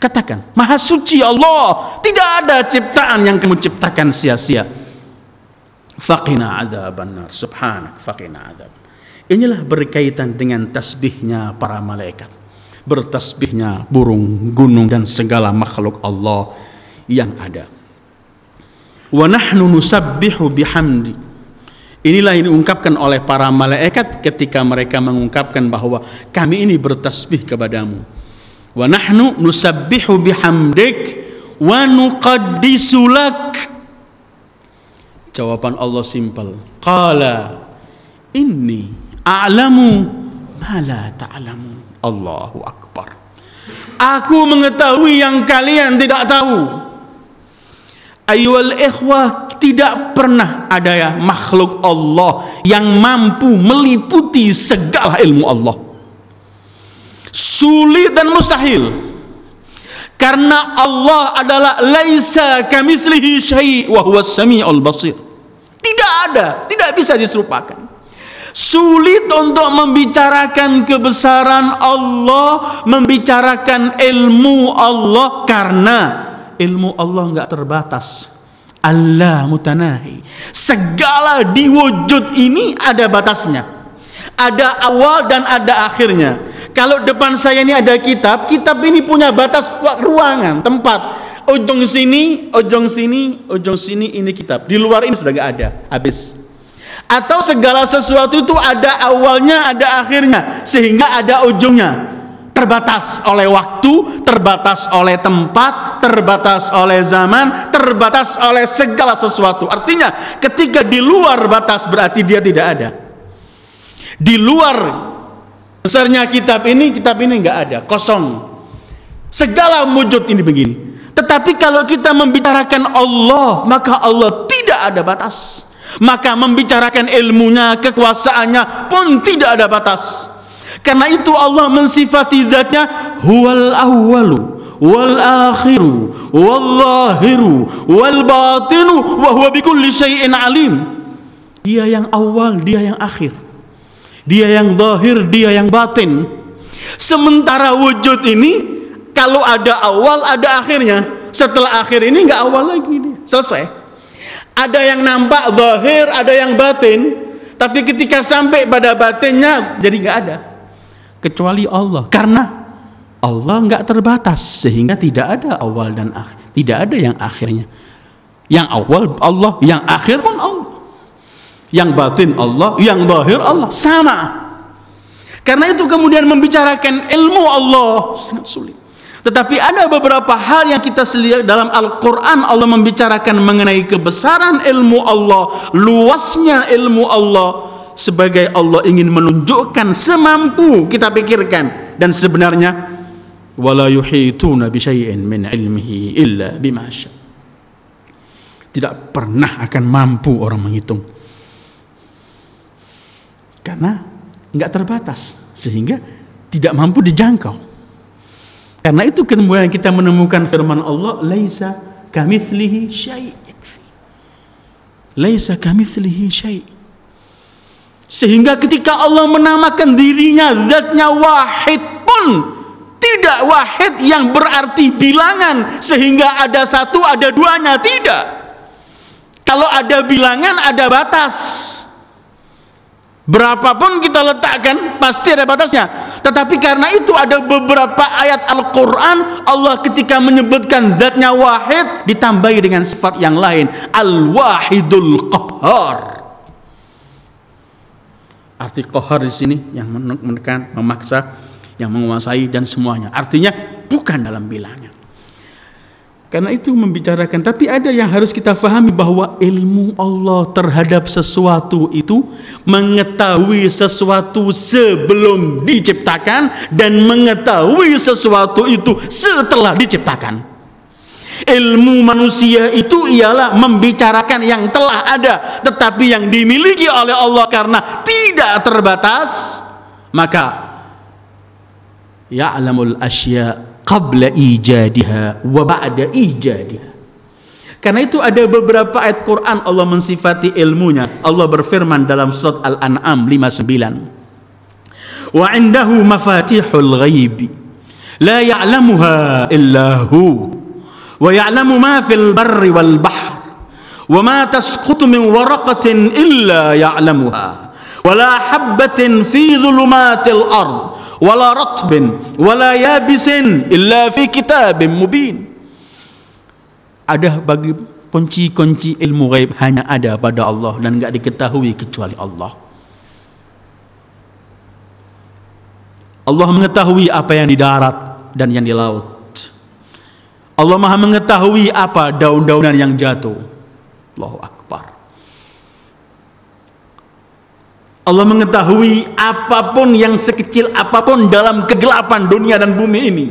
katakan maha suci Allah tidak ada ciptaan yang kamu ciptakan sia-sia faqina adzaban nar subhanak faqina adzaban Inilah berkaitan dengan tasbihnya para malaikat. Bertasbihnya burung, gunung dan segala makhluk Allah yang ada. Wa nahnu nusabbihu bihamdi. Inilah yang diungkapkan oleh para malaikat ketika mereka mengungkapkan bahwa kami ini bertasbih kepadamu. Wa nahnu nusabbihu bihamdik wa nuqaddisu lak. Jawaban Allah simpel. Qala inni a'lamu ma la ta'lamu. Allahu akbar. Aku mengetahui yang kalian tidak tahu. Ayyuhal ikhwah, tidak pernah ada ya makhluk Allah yang mampu meliputi segala ilmu Allah. Sulit dan mustahil. Karena Allah adalah laisa kamitslihi syai' wa huwas samiul basir. Tidak ada, tidak bisa diserupakan. Sulit untuk membicarakan kebesaran Allah, membicarakan ilmu Allah karena ilmu Allah enggak terbatas. Allah mutanahi. Segala di wujud ini ada batasnya. Ada awal dan ada akhirnya. Kalau depan saya ini ada kitab, kitab ini punya batas ruangan, tempat. Ujung sini, ujung sini, ujung sini ini kitab. Di luar ini sudah gak ada, habis atau segala sesuatu itu ada awalnya ada akhirnya sehingga ada ujungnya terbatas oleh waktu terbatas oleh tempat terbatas oleh zaman terbatas oleh segala sesuatu artinya ketika di luar batas berarti dia tidak ada di luar besarnya kitab ini kitab ini enggak ada kosong segala wujud ini begini tetapi kalau kita membicarakan Allah maka Allah tidak ada batas maka membicarakan ilmunya, kekuasaannya pun tidak ada batas. Karena itu Allah mensifati zatnya huwal awwalu wal akhiru wal zahiru wal batinu wa huwa bikulli syai'in alim. Dia yang awal, dia yang akhir. Dia yang zahir, dia yang batin. Sementara wujud ini kalau ada awal, ada akhirnya. Setelah akhir ini enggak awal lagi dia. Selesai. Ada yang nampak zahir, ada yang batin. Tapi ketika sampai pada batinnya jadi nggak ada. Kecuali Allah. Karena Allah nggak terbatas sehingga tidak ada awal dan akhir. Tidak ada yang akhirnya. Yang awal Allah, yang akhir pun Allah. Yang batin Allah, yang zahir Allah sama. Karena itu kemudian membicarakan ilmu Allah sangat sulit. Tetapi ada beberapa hal yang kita lihat dalam Al-Quran Allah membicarakan mengenai kebesaran ilmu Allah, luasnya ilmu Allah sebagai Allah ingin menunjukkan semampu kita pikirkan dan sebenarnya wala yuhituna bi syai'in min ilmihi illa bima Tidak pernah akan mampu orang menghitung. Karena enggak terbatas sehingga tidak mampu dijangkau. Karena itu kemudian kita menemukan firman Allah, "Laisa kamitslihi syai'." Laisa kamitslihi. Sehingga ketika Allah menamakan dirinya zatnya wahid pun tidak wahid yang berarti bilangan sehingga ada satu ada duanya tidak. Kalau ada bilangan ada batas. Berapapun kita letakkan pasti ada batasnya. Tetapi karena itu ada beberapa ayat Al-Quran Allah ketika menyebutkan zatnya wahid ditambahi dengan sifat yang lain. Al-wahidul qahar. Arti kohar di sini yang menekan, memaksa, yang menguasai dan semuanya. Artinya bukan dalam bilangan. Karena itu membicarakan, tapi ada yang harus kita fahami bahwa ilmu Allah terhadap sesuatu itu mengetahui sesuatu sebelum diciptakan dan mengetahui sesuatu itu setelah diciptakan. Ilmu manusia itu ialah membicarakan yang telah ada tetapi yang dimiliki oleh Allah karena tidak terbatas maka ya'lamul asya' qabla ijadiha wa ba'da ijadiha. Karena itu ada beberapa ayat Quran Allah mensifati ilmunya. Allah berfirman dalam surat Al-An'am 59. Wa indahu mafatihul ghaibi la ya'lamuha illa hu wa ya'lamu ma fil barri wal bahr wa ma tasqutu min waraqatin illa ya'lamuha wa la habatin fi dhulumatil ardh wala ratbin wala yabisin illa fi kitabim mubin. Ada bagi kunci-kunci ilmu gaib hanya ada pada Allah dan enggak diketahui kecuali Allah. Allah mengetahui apa yang di darat dan yang di laut. Allah maha mengetahui apa daun-daunan yang jatuh. Allahu Akbar Allah mengetahui apa pun yang sekecil apa pun dalam kegelapan dunia dan bumi ini.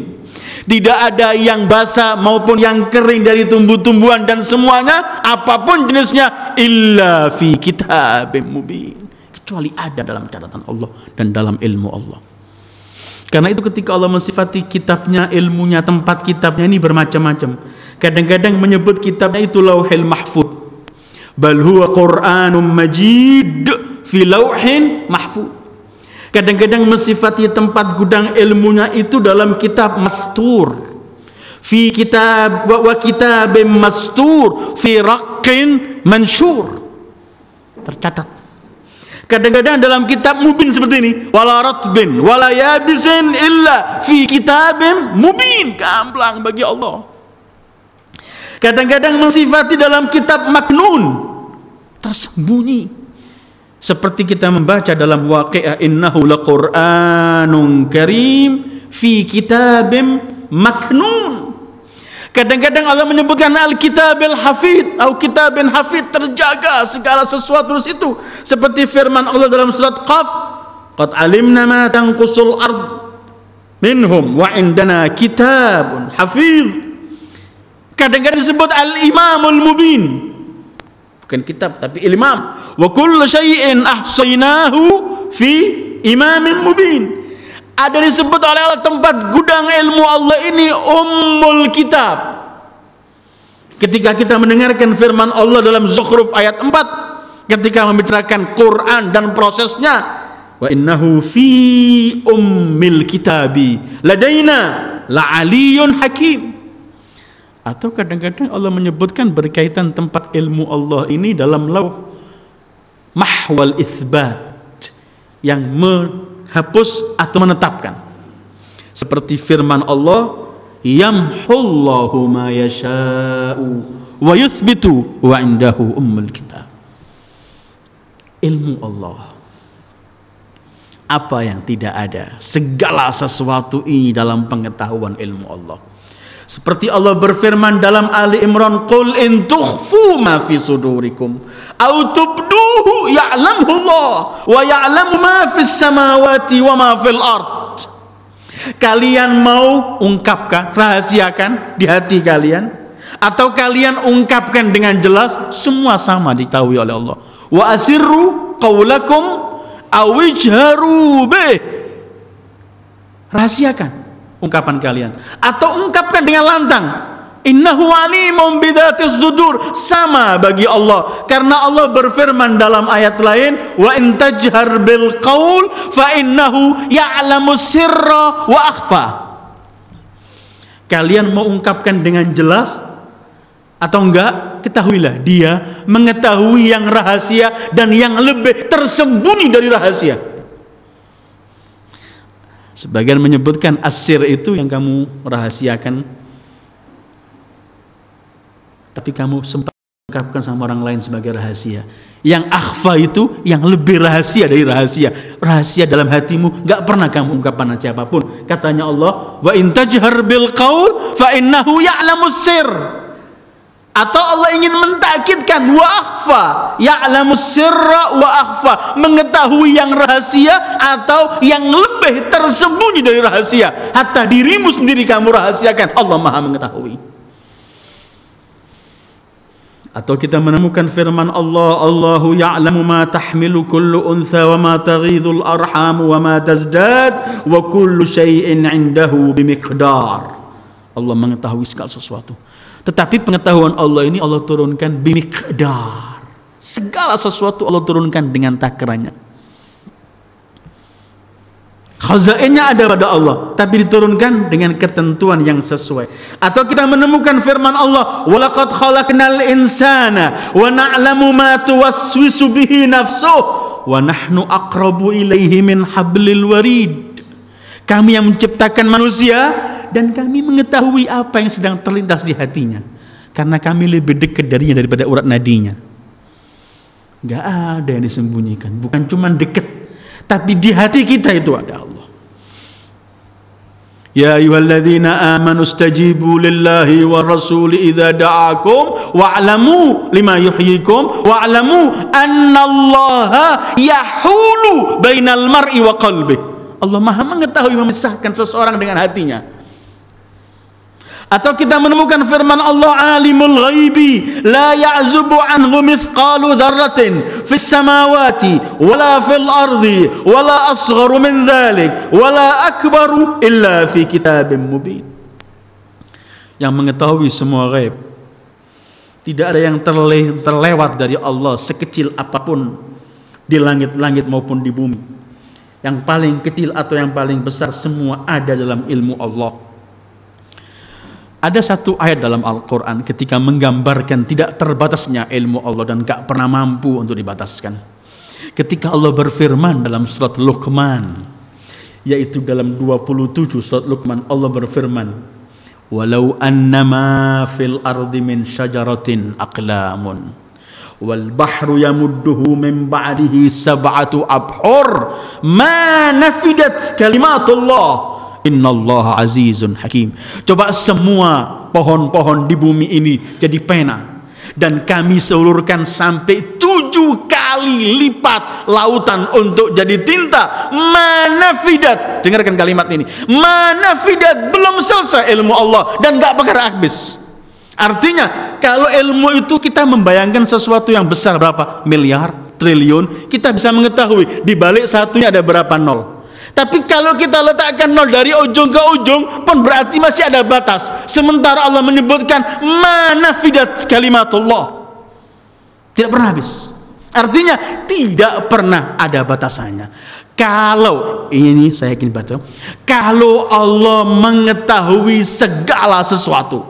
Tidak ada yang basah maupun yang kering dari tumbuh-tumbuhan dan semuanya apa pun jenisnya illa fi kitabim mubin. Kecuali ada dalam catatan Allah dan dalam ilmu Allah. Karena itu ketika Allah mensifati kitabnya, ilmunya, tempat kitabnya ini bermacam-macam. Kadang-kadang menyebut kitabnya itu lauhil mahfud. Bal huwa Qur'anum majid fi lauhin mahfud. Kadang-kadang mensifati tempat gudang ilmunya itu dalam kitab mastur. Fi kitab wa, kitabim mastur fi raqqin mansyur. Tercatat. Kadang-kadang dalam kitab mubin seperti ini, wala ratbin wala yabisin illa fi kitabim mubin, gamblang bagi Allah. Kadang-kadang mensifati dalam kitab maknun, tersembunyi seperti kita membaca dalam waqi'ah innahu laqur'anun karim fi kitabim maknun. Kadang-kadang Allah menyebutkan al-kitabil hafid atau kitabin hafid terjaga segala sesuatu di situ. Seperti firman Allah dalam surat Qaf, "Qad alimna ma tanqusul ard minhum wa indana kitabun hafid." Kadang-kadang disebut al-imamul mubin. Bukan kitab tapi imam wa kullu syai'in ahsaynahu fi imamin mubin. Ada disebut oleh Allah tempat gudang ilmu Allah ini ummul kitab. Ketika kita mendengarkan firman Allah dalam Zukhruf ayat 4 ketika membicarakan Quran dan prosesnya wa innahu fi ummil kitabi ladaina la aliyun hakim atau kadang-kadang Allah menyebutkan berkaitan tempat ilmu Allah ini dalam lauh mahwal ithbat. Yang menghapus atau menetapkan. Seperti firman Allah yamhullahu ma yasha'u wa yuthbitu wa indahu ummul kitab. Ilmu Allah. Apa yang tidak ada? Segala sesuatu ini dalam pengetahuan ilmu Allah seperti Allah berfirman dalam Ali Imran, "Qul in tukhfu ma fi sudurikum aw tubduhu ya'lamhu Allah wa ya'lamu ma fis samawati wa ma fil ard." Kalian mau ungkapkan, rahasiakan di hati kalian atau kalian ungkapkan dengan jelas semua sama diketahui oleh Allah. Wa asirru qaulakum aw ijharu bih. Rahasiakan ungkapan kalian. Atau ungkapkan dengan lantang. Innahu alimun bidzatis sudur. Sama bagi Allah. Karena Allah berfirman dalam ayat lain wa in tajhar bil qaul fa innahu ya'lamu sirra wa akhfa. Kalian mau ungkapkan dengan jelas atau enggak? Ketahuilah dia mengetahui yang rahasia dan yang lebih tersembunyi dari rahasia Sebagian menyebutkan asir itu yang kamu rahasiakan tapi kamu sempat ungkapkan sama orang lain sebagai rahasia. Yang akhfa itu yang lebih rahasia dari rahasia. Rahasia dalam hatimu gak pernah kamu ungkapkan siapa pun. Katanya Allah, wa in tajhar bil qaul fa innahu ya'lamus sir. Atau Allah ingin mentakidkan wa akhfa, ya'lamus sirra wa akhfa, mengetahui yang rahasia atau yang lebih tersembunyi dari rahasia. Hatta dirimu sendiri kamu rahasiakan, Allah Maha mengetahui. Atau kita menemukan firman Allah, Allahu ya'lamu ma tahmilu kullu unsa wa ma taghidul arham wa ma tazdad wa kullu syai'in 'indahu bimiqdar. Allah mengetahui segala sesuatu. Tetapi pengetahuan Allah ini Allah turunkan bimiqdar. Segala sesuatu Allah turunkan dengan takarannya. Khazainnya ada pada Allah, tapi diturunkan dengan ketentuan yang sesuai. Atau kita menemukan firman Allah, "Walaqad khalaqnal insana wa na'lamu ma tuwaswisu bihi nafsuh wa nahnu aqrabu ilaihi min hablil warid." Kami yang menciptakan manusia dan kami mengetahui apa yang sedang terlintas di hatinya karena kami lebih dekat darinya daripada urat nadinya Gak ada yang disembunyikan bukan cuma dekat tapi di hati kita itu ada Allah Ya ayyuhalladzina amanu istajibu lillahi wa rasul idza da'akum wa'lamu lima yuhyikum wa'lamu annallaha yahulu bainal mar'i wa qalbi. Allah Maha mengetahui memisahkan seseorang dengan hatinya. Atau kita menemukan firman Allah alimul ghaibi la ya'zubu anhu mithqalu dzarratin fis samawati wala fil ardi wala asgharu min dhalik wala akbaru illa fi kitabim mubin. Yang mengetahui semua ghaib. Tidak ada yang terle terlewat dari Allah sekecil apa pun di langit-langit maupun di bumi. Yang paling kecil atau yang paling besar semua ada dalam ilmu Allah. Ada satu ayat dalam Al-Quran ketika menggambarkan tidak terbatasnya ilmu Allah dan gak pernah mampu untuk dibataskan. Ketika Allah berfirman dalam surat Luqman, yaitu dalam 27 surat Luqman Allah berfirman, "Walau annama fil ardi min syajaratin aqlamun wal bahru yamudduhu min ba'dihi sab'atu abhur ma nafidat kalimatullah." Innallaha azizun hakim. Coba semua pohon-pohon di bumi ini jadi pena. Dan kami seluruhkan sampai tujuh kali lipat lautan untuk jadi tinta. Manafidat. Dengarkan kalimat ini. Manafidat. Belum selesai ilmu Allah. Dan gak bakal habis. Artinya kalau ilmu itu kita membayangkan sesuatu yang besar berapa? Miliar, triliun. Kita bisa mengetahui di balik satunya ada berapa nol. Kalau kita letakkan nol dari ujung ke ujung pun berarti masih ada batas. Sementara Allah menyebutkan mana fidat kalimatullah. Tidak pernah habis. Artinya tidak pernah ada batasannya. Kalau ini saya yakin baca, kalau Allah mengetahui segala sesuatu,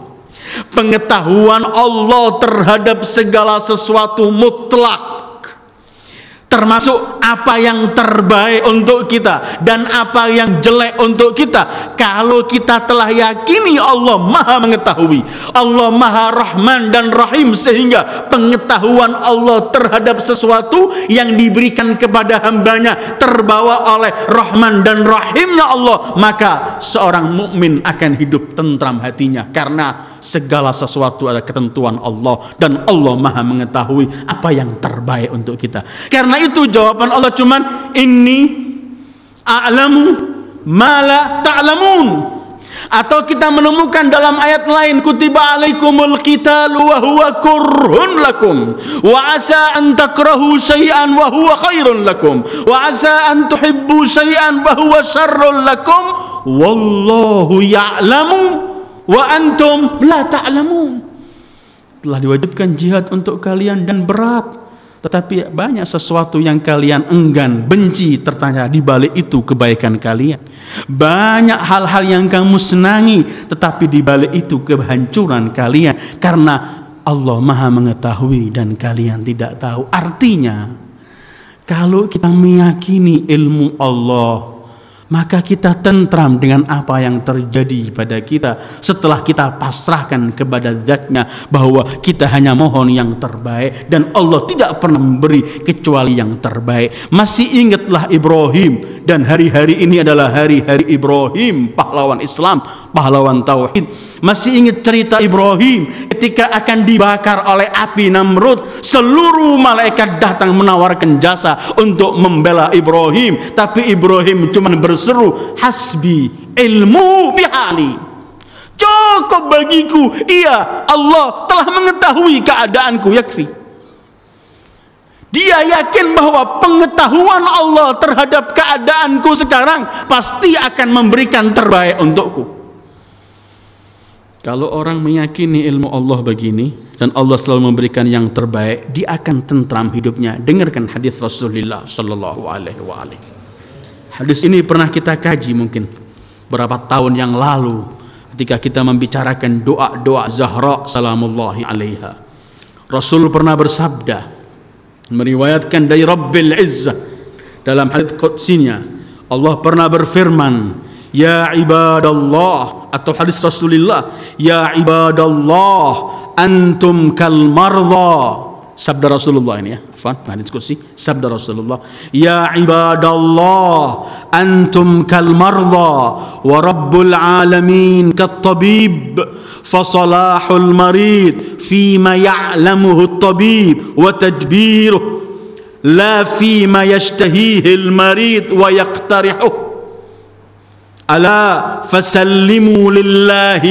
pengetahuan Allah terhadap segala sesuatu mutlak termasuk apa yang terbaik untuk kita dan apa yang jelek untuk kita. Kalau kita telah yakini Allah maha mengetahui Allah maha rahman dan rahim sehingga pengetahuan Allah terhadap sesuatu yang diberikan kepada hambanya terbawa oleh rahman dan rahimnya Allah maka seorang mukmin akan hidup tentram hatinya. Karena segala sesuatu ada ketentuan Allah dan Allah maha mengetahui apa yang terbaik untuk kita. Karena itu jawaban Allah cuman ini a'lamu mala ta'lamun. Atau kita menemukan dalam ayat lain kutiba alaikumul qitalu wa huwa kurhun lakum wa asa an takrahu syai'an wa huwa khairun lakum wa asa an tuhibbu syai'an wa huwa syarrun lakum. Wallahu ya'lamu wa antum la ta'lamun telah diwajibkan jihad untuk kalian dan berat tetapi banyak sesuatu yang kalian enggan, benci tertanya di balik itu kebaikan kalian. Banyak hal-hal yang kamu senangi, tetapi di balik itu kehancuran kalian karena Allah Maha mengetahui dan kalian tidak tahu. Artinya, kalau kita meyakini ilmu Allah, maka kita tentram dengan apa yang terjadi pada kita setelah kita pasrahkan kepada zatnya bahwa kita hanya mohon yang terbaik dan Allah tidak pernah memberi kecuali yang terbaik. Masih ingatlah Ibrahim. Dan hari-hari ini adalah hari-hari Ibrahim pahlawan Islam pahlawan Tauhid. Masih ingat cerita Ibrahim? Ketika akan dibakar oleh api Namrud seluruh malaikat datang menawarkan jasa untuk membela Ibrahim. Tapi Ibrahim cuma ber berseru hasbi ilmu bihali cukup bagiku. Iya Allah telah mengetahui keadaanku yakfi dia yakin bahwa pengetahuan Allah terhadap keadaanku sekarang pasti akan memberikan terbaik untukku kalau orang meyakini ilmu Allah begini dan Allah selalu memberikan yang terbaik, dia akan tentram hidupnya. Dengarkan hadis Rasulullah sallallahu alaihi wasallam. Hadis ini pernah kita kaji mungkin berapa tahun yang lalu ketika kita membicarakan doa-doa Zahra salamullahi alaiha. Rasul pernah bersabda meriwayatkan dari Rabbil Izzah. Dalam hadis qudsinya Allah pernah berfirman ya ibadallah atau hadis Rasulullah ya ibadallah antum kal sabda Rasulullah ini ya Afan, hadis kursi sabda Rasulullah ya ibadallah antum kal marda wa rabbul alamin kat tabib fa salahul marid fima ya'lamuhu at-tabib wa tadbiruh yashtahihi al-marid wa yaqtarihuh ألا فسلموا لله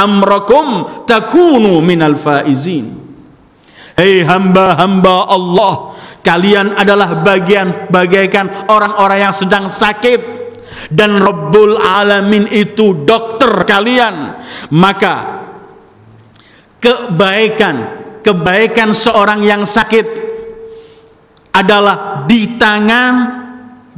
أمركم تكونوا من الفائزين Hei hamba-hamba Allah, kalian adalah bagian bagaikan orang-orang yang sedang sakit dan Rabbul Alamin itu dokter kalian. Maka kebaikan kebaikan seorang yang sakit adalah di tangan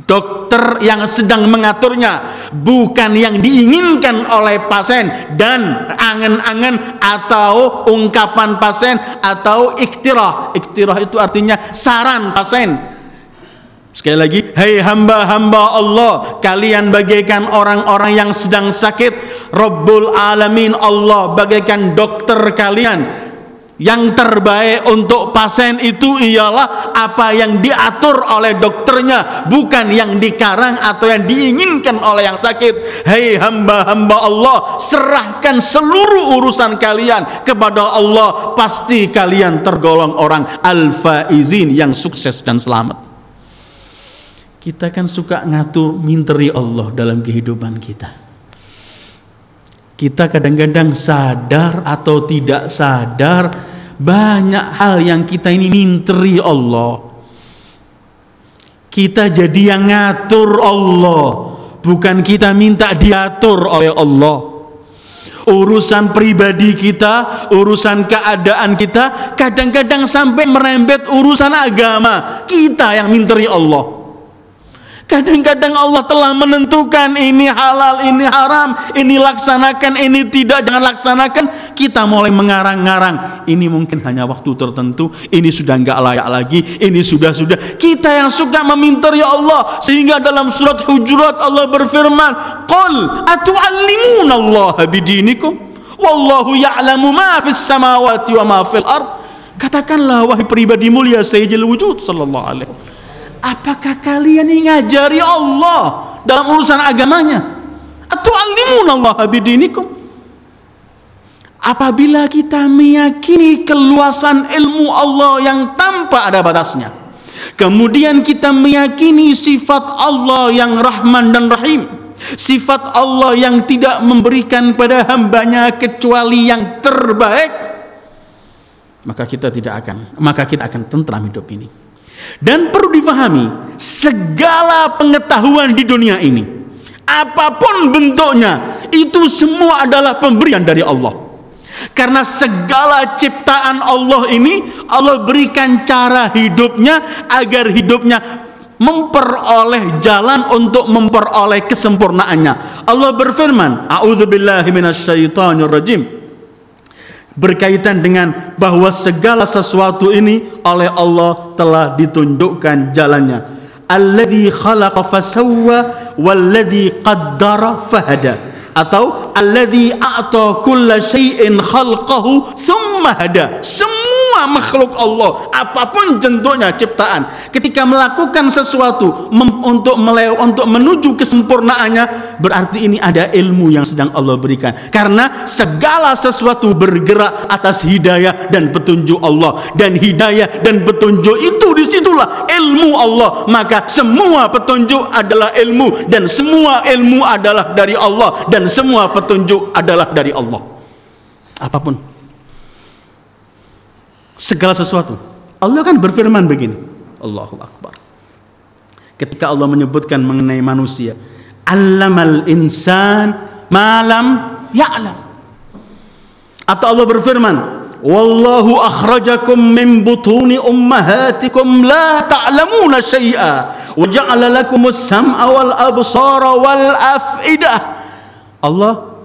dokter yang sedang mengaturnya bukan yang diinginkan oleh pasien dan angan-angan atau ungkapan pasien atau iktirah iktirah itu artinya saran pasien. Sekali lagi hai hey hamba-hamba Allah kalian bagaikan orang-orang yang sedang sakit. Rabbul Alamin Allah bagaikan dokter kalian yang terbaik untuk pasien itu ialah apa yang diatur oleh dokternya bukan yang dikarang atau yang diinginkan oleh yang sakit. Hei hamba-hamba Allah serahkan seluruh urusan kalian kepada Allah. Pasti kalian tergolong orang al-faizin yang sukses dan selamat. Kita kan suka ngatur minteri Allah dalam kehidupan kita kita kadang-kadang sadar atau tidak sadar banyak hal yang kita ini minteri Allah. Kita jadi yang ngatur Allah, bukan kita minta diatur oleh Allah. Urusan pribadi kita, urusan keadaan kita, kadang-kadang sampai merembet urusan agama. Kita yang minteri Allah. Kadang-kadang Allah telah menentukan ini halal, ini haram, ini laksanakan, ini tidak, jangan laksanakan. Kita mulai mengarang-ngarang. Ini mungkin hanya waktu tertentu, ini sudah enggak layak lagi, ini sudah-sudah. Kita yang suka meminta ya Allah. Sehingga dalam surat Hujurat Allah berfirman, Qul atu'allimun Allah bidinikum. Wallahu ya'lamu ma fis samawati wa ma fil ard. Katakanlah wahai pribadi mulia Sayyidil Wujud sallallahu alaihi wasallam Apakah kalian ini ngajari Allah dalam urusan agamanya? Atau alimun Allah bidinikum? Apabila kita meyakini keluasan ilmu Allah yang tanpa ada batasnya, kemudian kita meyakini sifat Allah yang Rahman dan Rahim, sifat Allah yang tidak memberikan pada hambanya kecuali yang terbaik, maka kita tidak akan, maka kita akan tentram hidup ini. Dan perlu difahami, segala pengetahuan di dunia ini, apa pun bentuknya, itu semua adalah pemberian dari Allah. Karena segala ciptaan Allah ini Allah berikan cara hidupnya agar hidupnya memperoleh jalan untuk memperoleh kesempurnaannya. Allah berfirman, "A'udzubillahi minasyaitonirrajim." Berkaitan dengan bahwa segala sesuatu ini oleh Allah telah ditunjukkan jalannya. Alladzi khalaqa fasawwa walladzi qaddara fahada. Atau alladzi a'ta kulla syai'in khalqahu thumma hada. Semua makhluk Allah apa pun bentuknya ciptaan ketika melakukan sesuatu untuk melew untuk menuju kesempurnaannya berarti ini ada ilmu yang sedang Allah berikan. Karena segala sesuatu bergerak atas hidayah dan petunjuk Allah. Dan hidayah dan petunjuk itu di situlah ilmu Allah. Maka semua petunjuk adalah ilmu dan semua ilmu adalah dari Allah. Dan semua petunjuk adalah dari Allah. Apa pun segala sesuatu. Allah kan berfirman begini. Allahu Akbar. Ketika Allah menyebutkan mengenai manusia allamal insan malam ya'lam. Atau Allah berfirman wallahu akhrajakum min butuni ummahatikum la ta'lamuna syai'a wa ja'ala lakumus sam'a wal absara wal af'idah Allah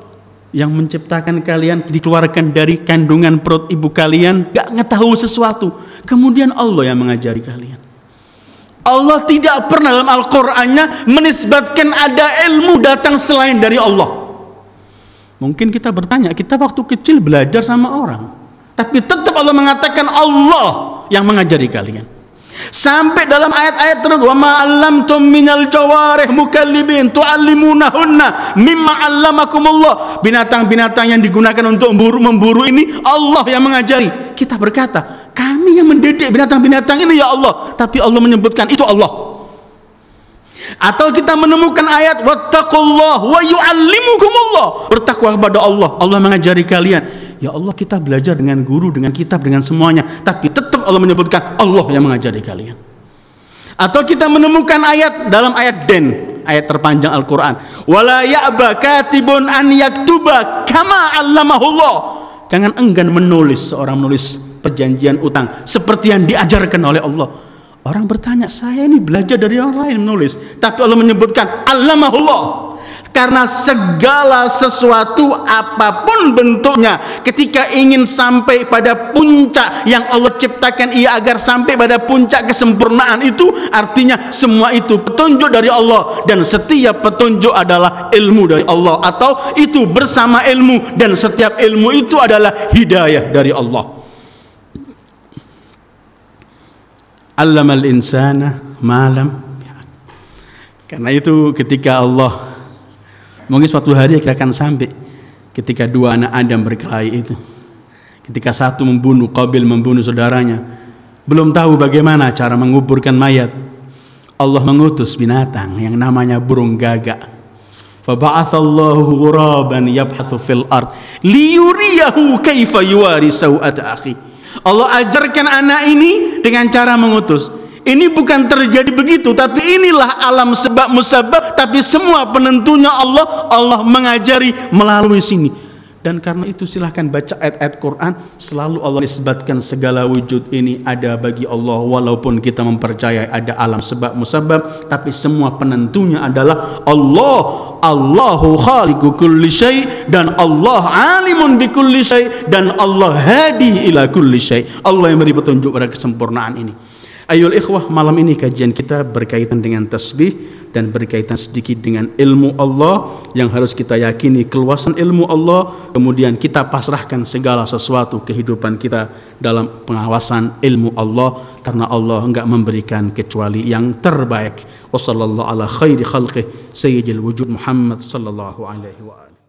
yang menciptakan kalian dikeluarkan dari kandungan perut ibu kalian gak ngetahui sesuatu. Kemudian Allah yang mengajari kalian. Allah tidak pernah dalam Al-Qur'annya menisbatkan ada ilmu datang selain dari Allah. Mungkin kita bertanya kita waktu kecil belajar sama orang. Tapi tetap Allah mengatakan Allah yang mengajari kalian Sampai dalam ayat-ayat terus wa ma 'allamtum minal jawarih mukallibin tu'allimunahunna mimma 'allamakumullah. Binatang-binatang yang digunakan untuk memburu memburu ini Allah yang mengajari. Kita berkata, kami yang mendidik binatang-binatang ini ya Allah, tapi Allah menyebutkan itu Allah. Atau kita menemukan ayat wattaqullah wa yu'allimukumullah. Bertakwa kepada Allah, Allah mengajari kalian. Ya Allah kita belajar dengan guru, dengan kitab, dengan semuanya. Tapi tetap Allah menyebutkan Allah yang mengajari kalian. Atau kita menemukan ayat dalam ayat den, ayat terpanjang Al-Quran. Wala ya'ba katibun an yaktuba kama allamahullah. Jangan enggan menulis seorang menulis perjanjian utang seperti yang diajarkan oleh Allah. Orang bertanya, saya ini belajar dari orang lain menulis. Tapi Allah menyebutkan allamahullah karena segala sesuatu apa pun bentuknya ketika ingin sampai pada puncak yang Allah ciptakan ia agar sampai pada puncak kesempurnaan itu artinya semua itu petunjuk dari Allah. Dan setiap petunjuk adalah ilmu dari Allah. Atau itu bersama ilmu dan setiap ilmu itu adalah hidayah dari Allah. Allamal insana malam karena itu ketika Allah Mungkin suatu hari kita akan sampai ketika dua anak Adam berkelahi itu. Ketika satu membunuh, Qabil membunuh saudaranya. Belum tahu bagaimana cara menguburkan mayat. Allah mengutus binatang yang namanya burung gagak. Faba'athallahu ghuraban yabhathu fil ard liyuriyahu kaifa yuwari sawat akhi. Allah ajarkan anak ini dengan cara mengutus ini bukan terjadi begitu, tapi inilah alam sebab musabab, tapi semua penentunya Allah, Allah mengajari melalui sini. Dan karena itu silahkan baca ayat-ayat Quran Selalu Allah nisbatkan segala wujud ini ada bagi Allah Walaupun kita mempercayai ada alam sebab musabab Tapi semua penentunya adalah Allah Allahu khaliqu kulli syai Dan Allah alimun bi kulli syai Dan Allah hadi ila kulli syai Allah yang beri petunjuk pada kesempurnaan ini Ayol ikhwah malam ini kajian kita berkaitan dengan tasbih dan berkaitan sedikit dengan ilmu Allah yang harus kita yakini keluasan ilmu Allah. Kemudian kita pasrahkan segala sesuatu kehidupan kita dalam pengawasan ilmu Allah karena Allah enggak memberikan kecuali yang terbaik. Wa sallallahu ala khairi khalqih sayyidil wujud Muhammad sallallahu alaihi wa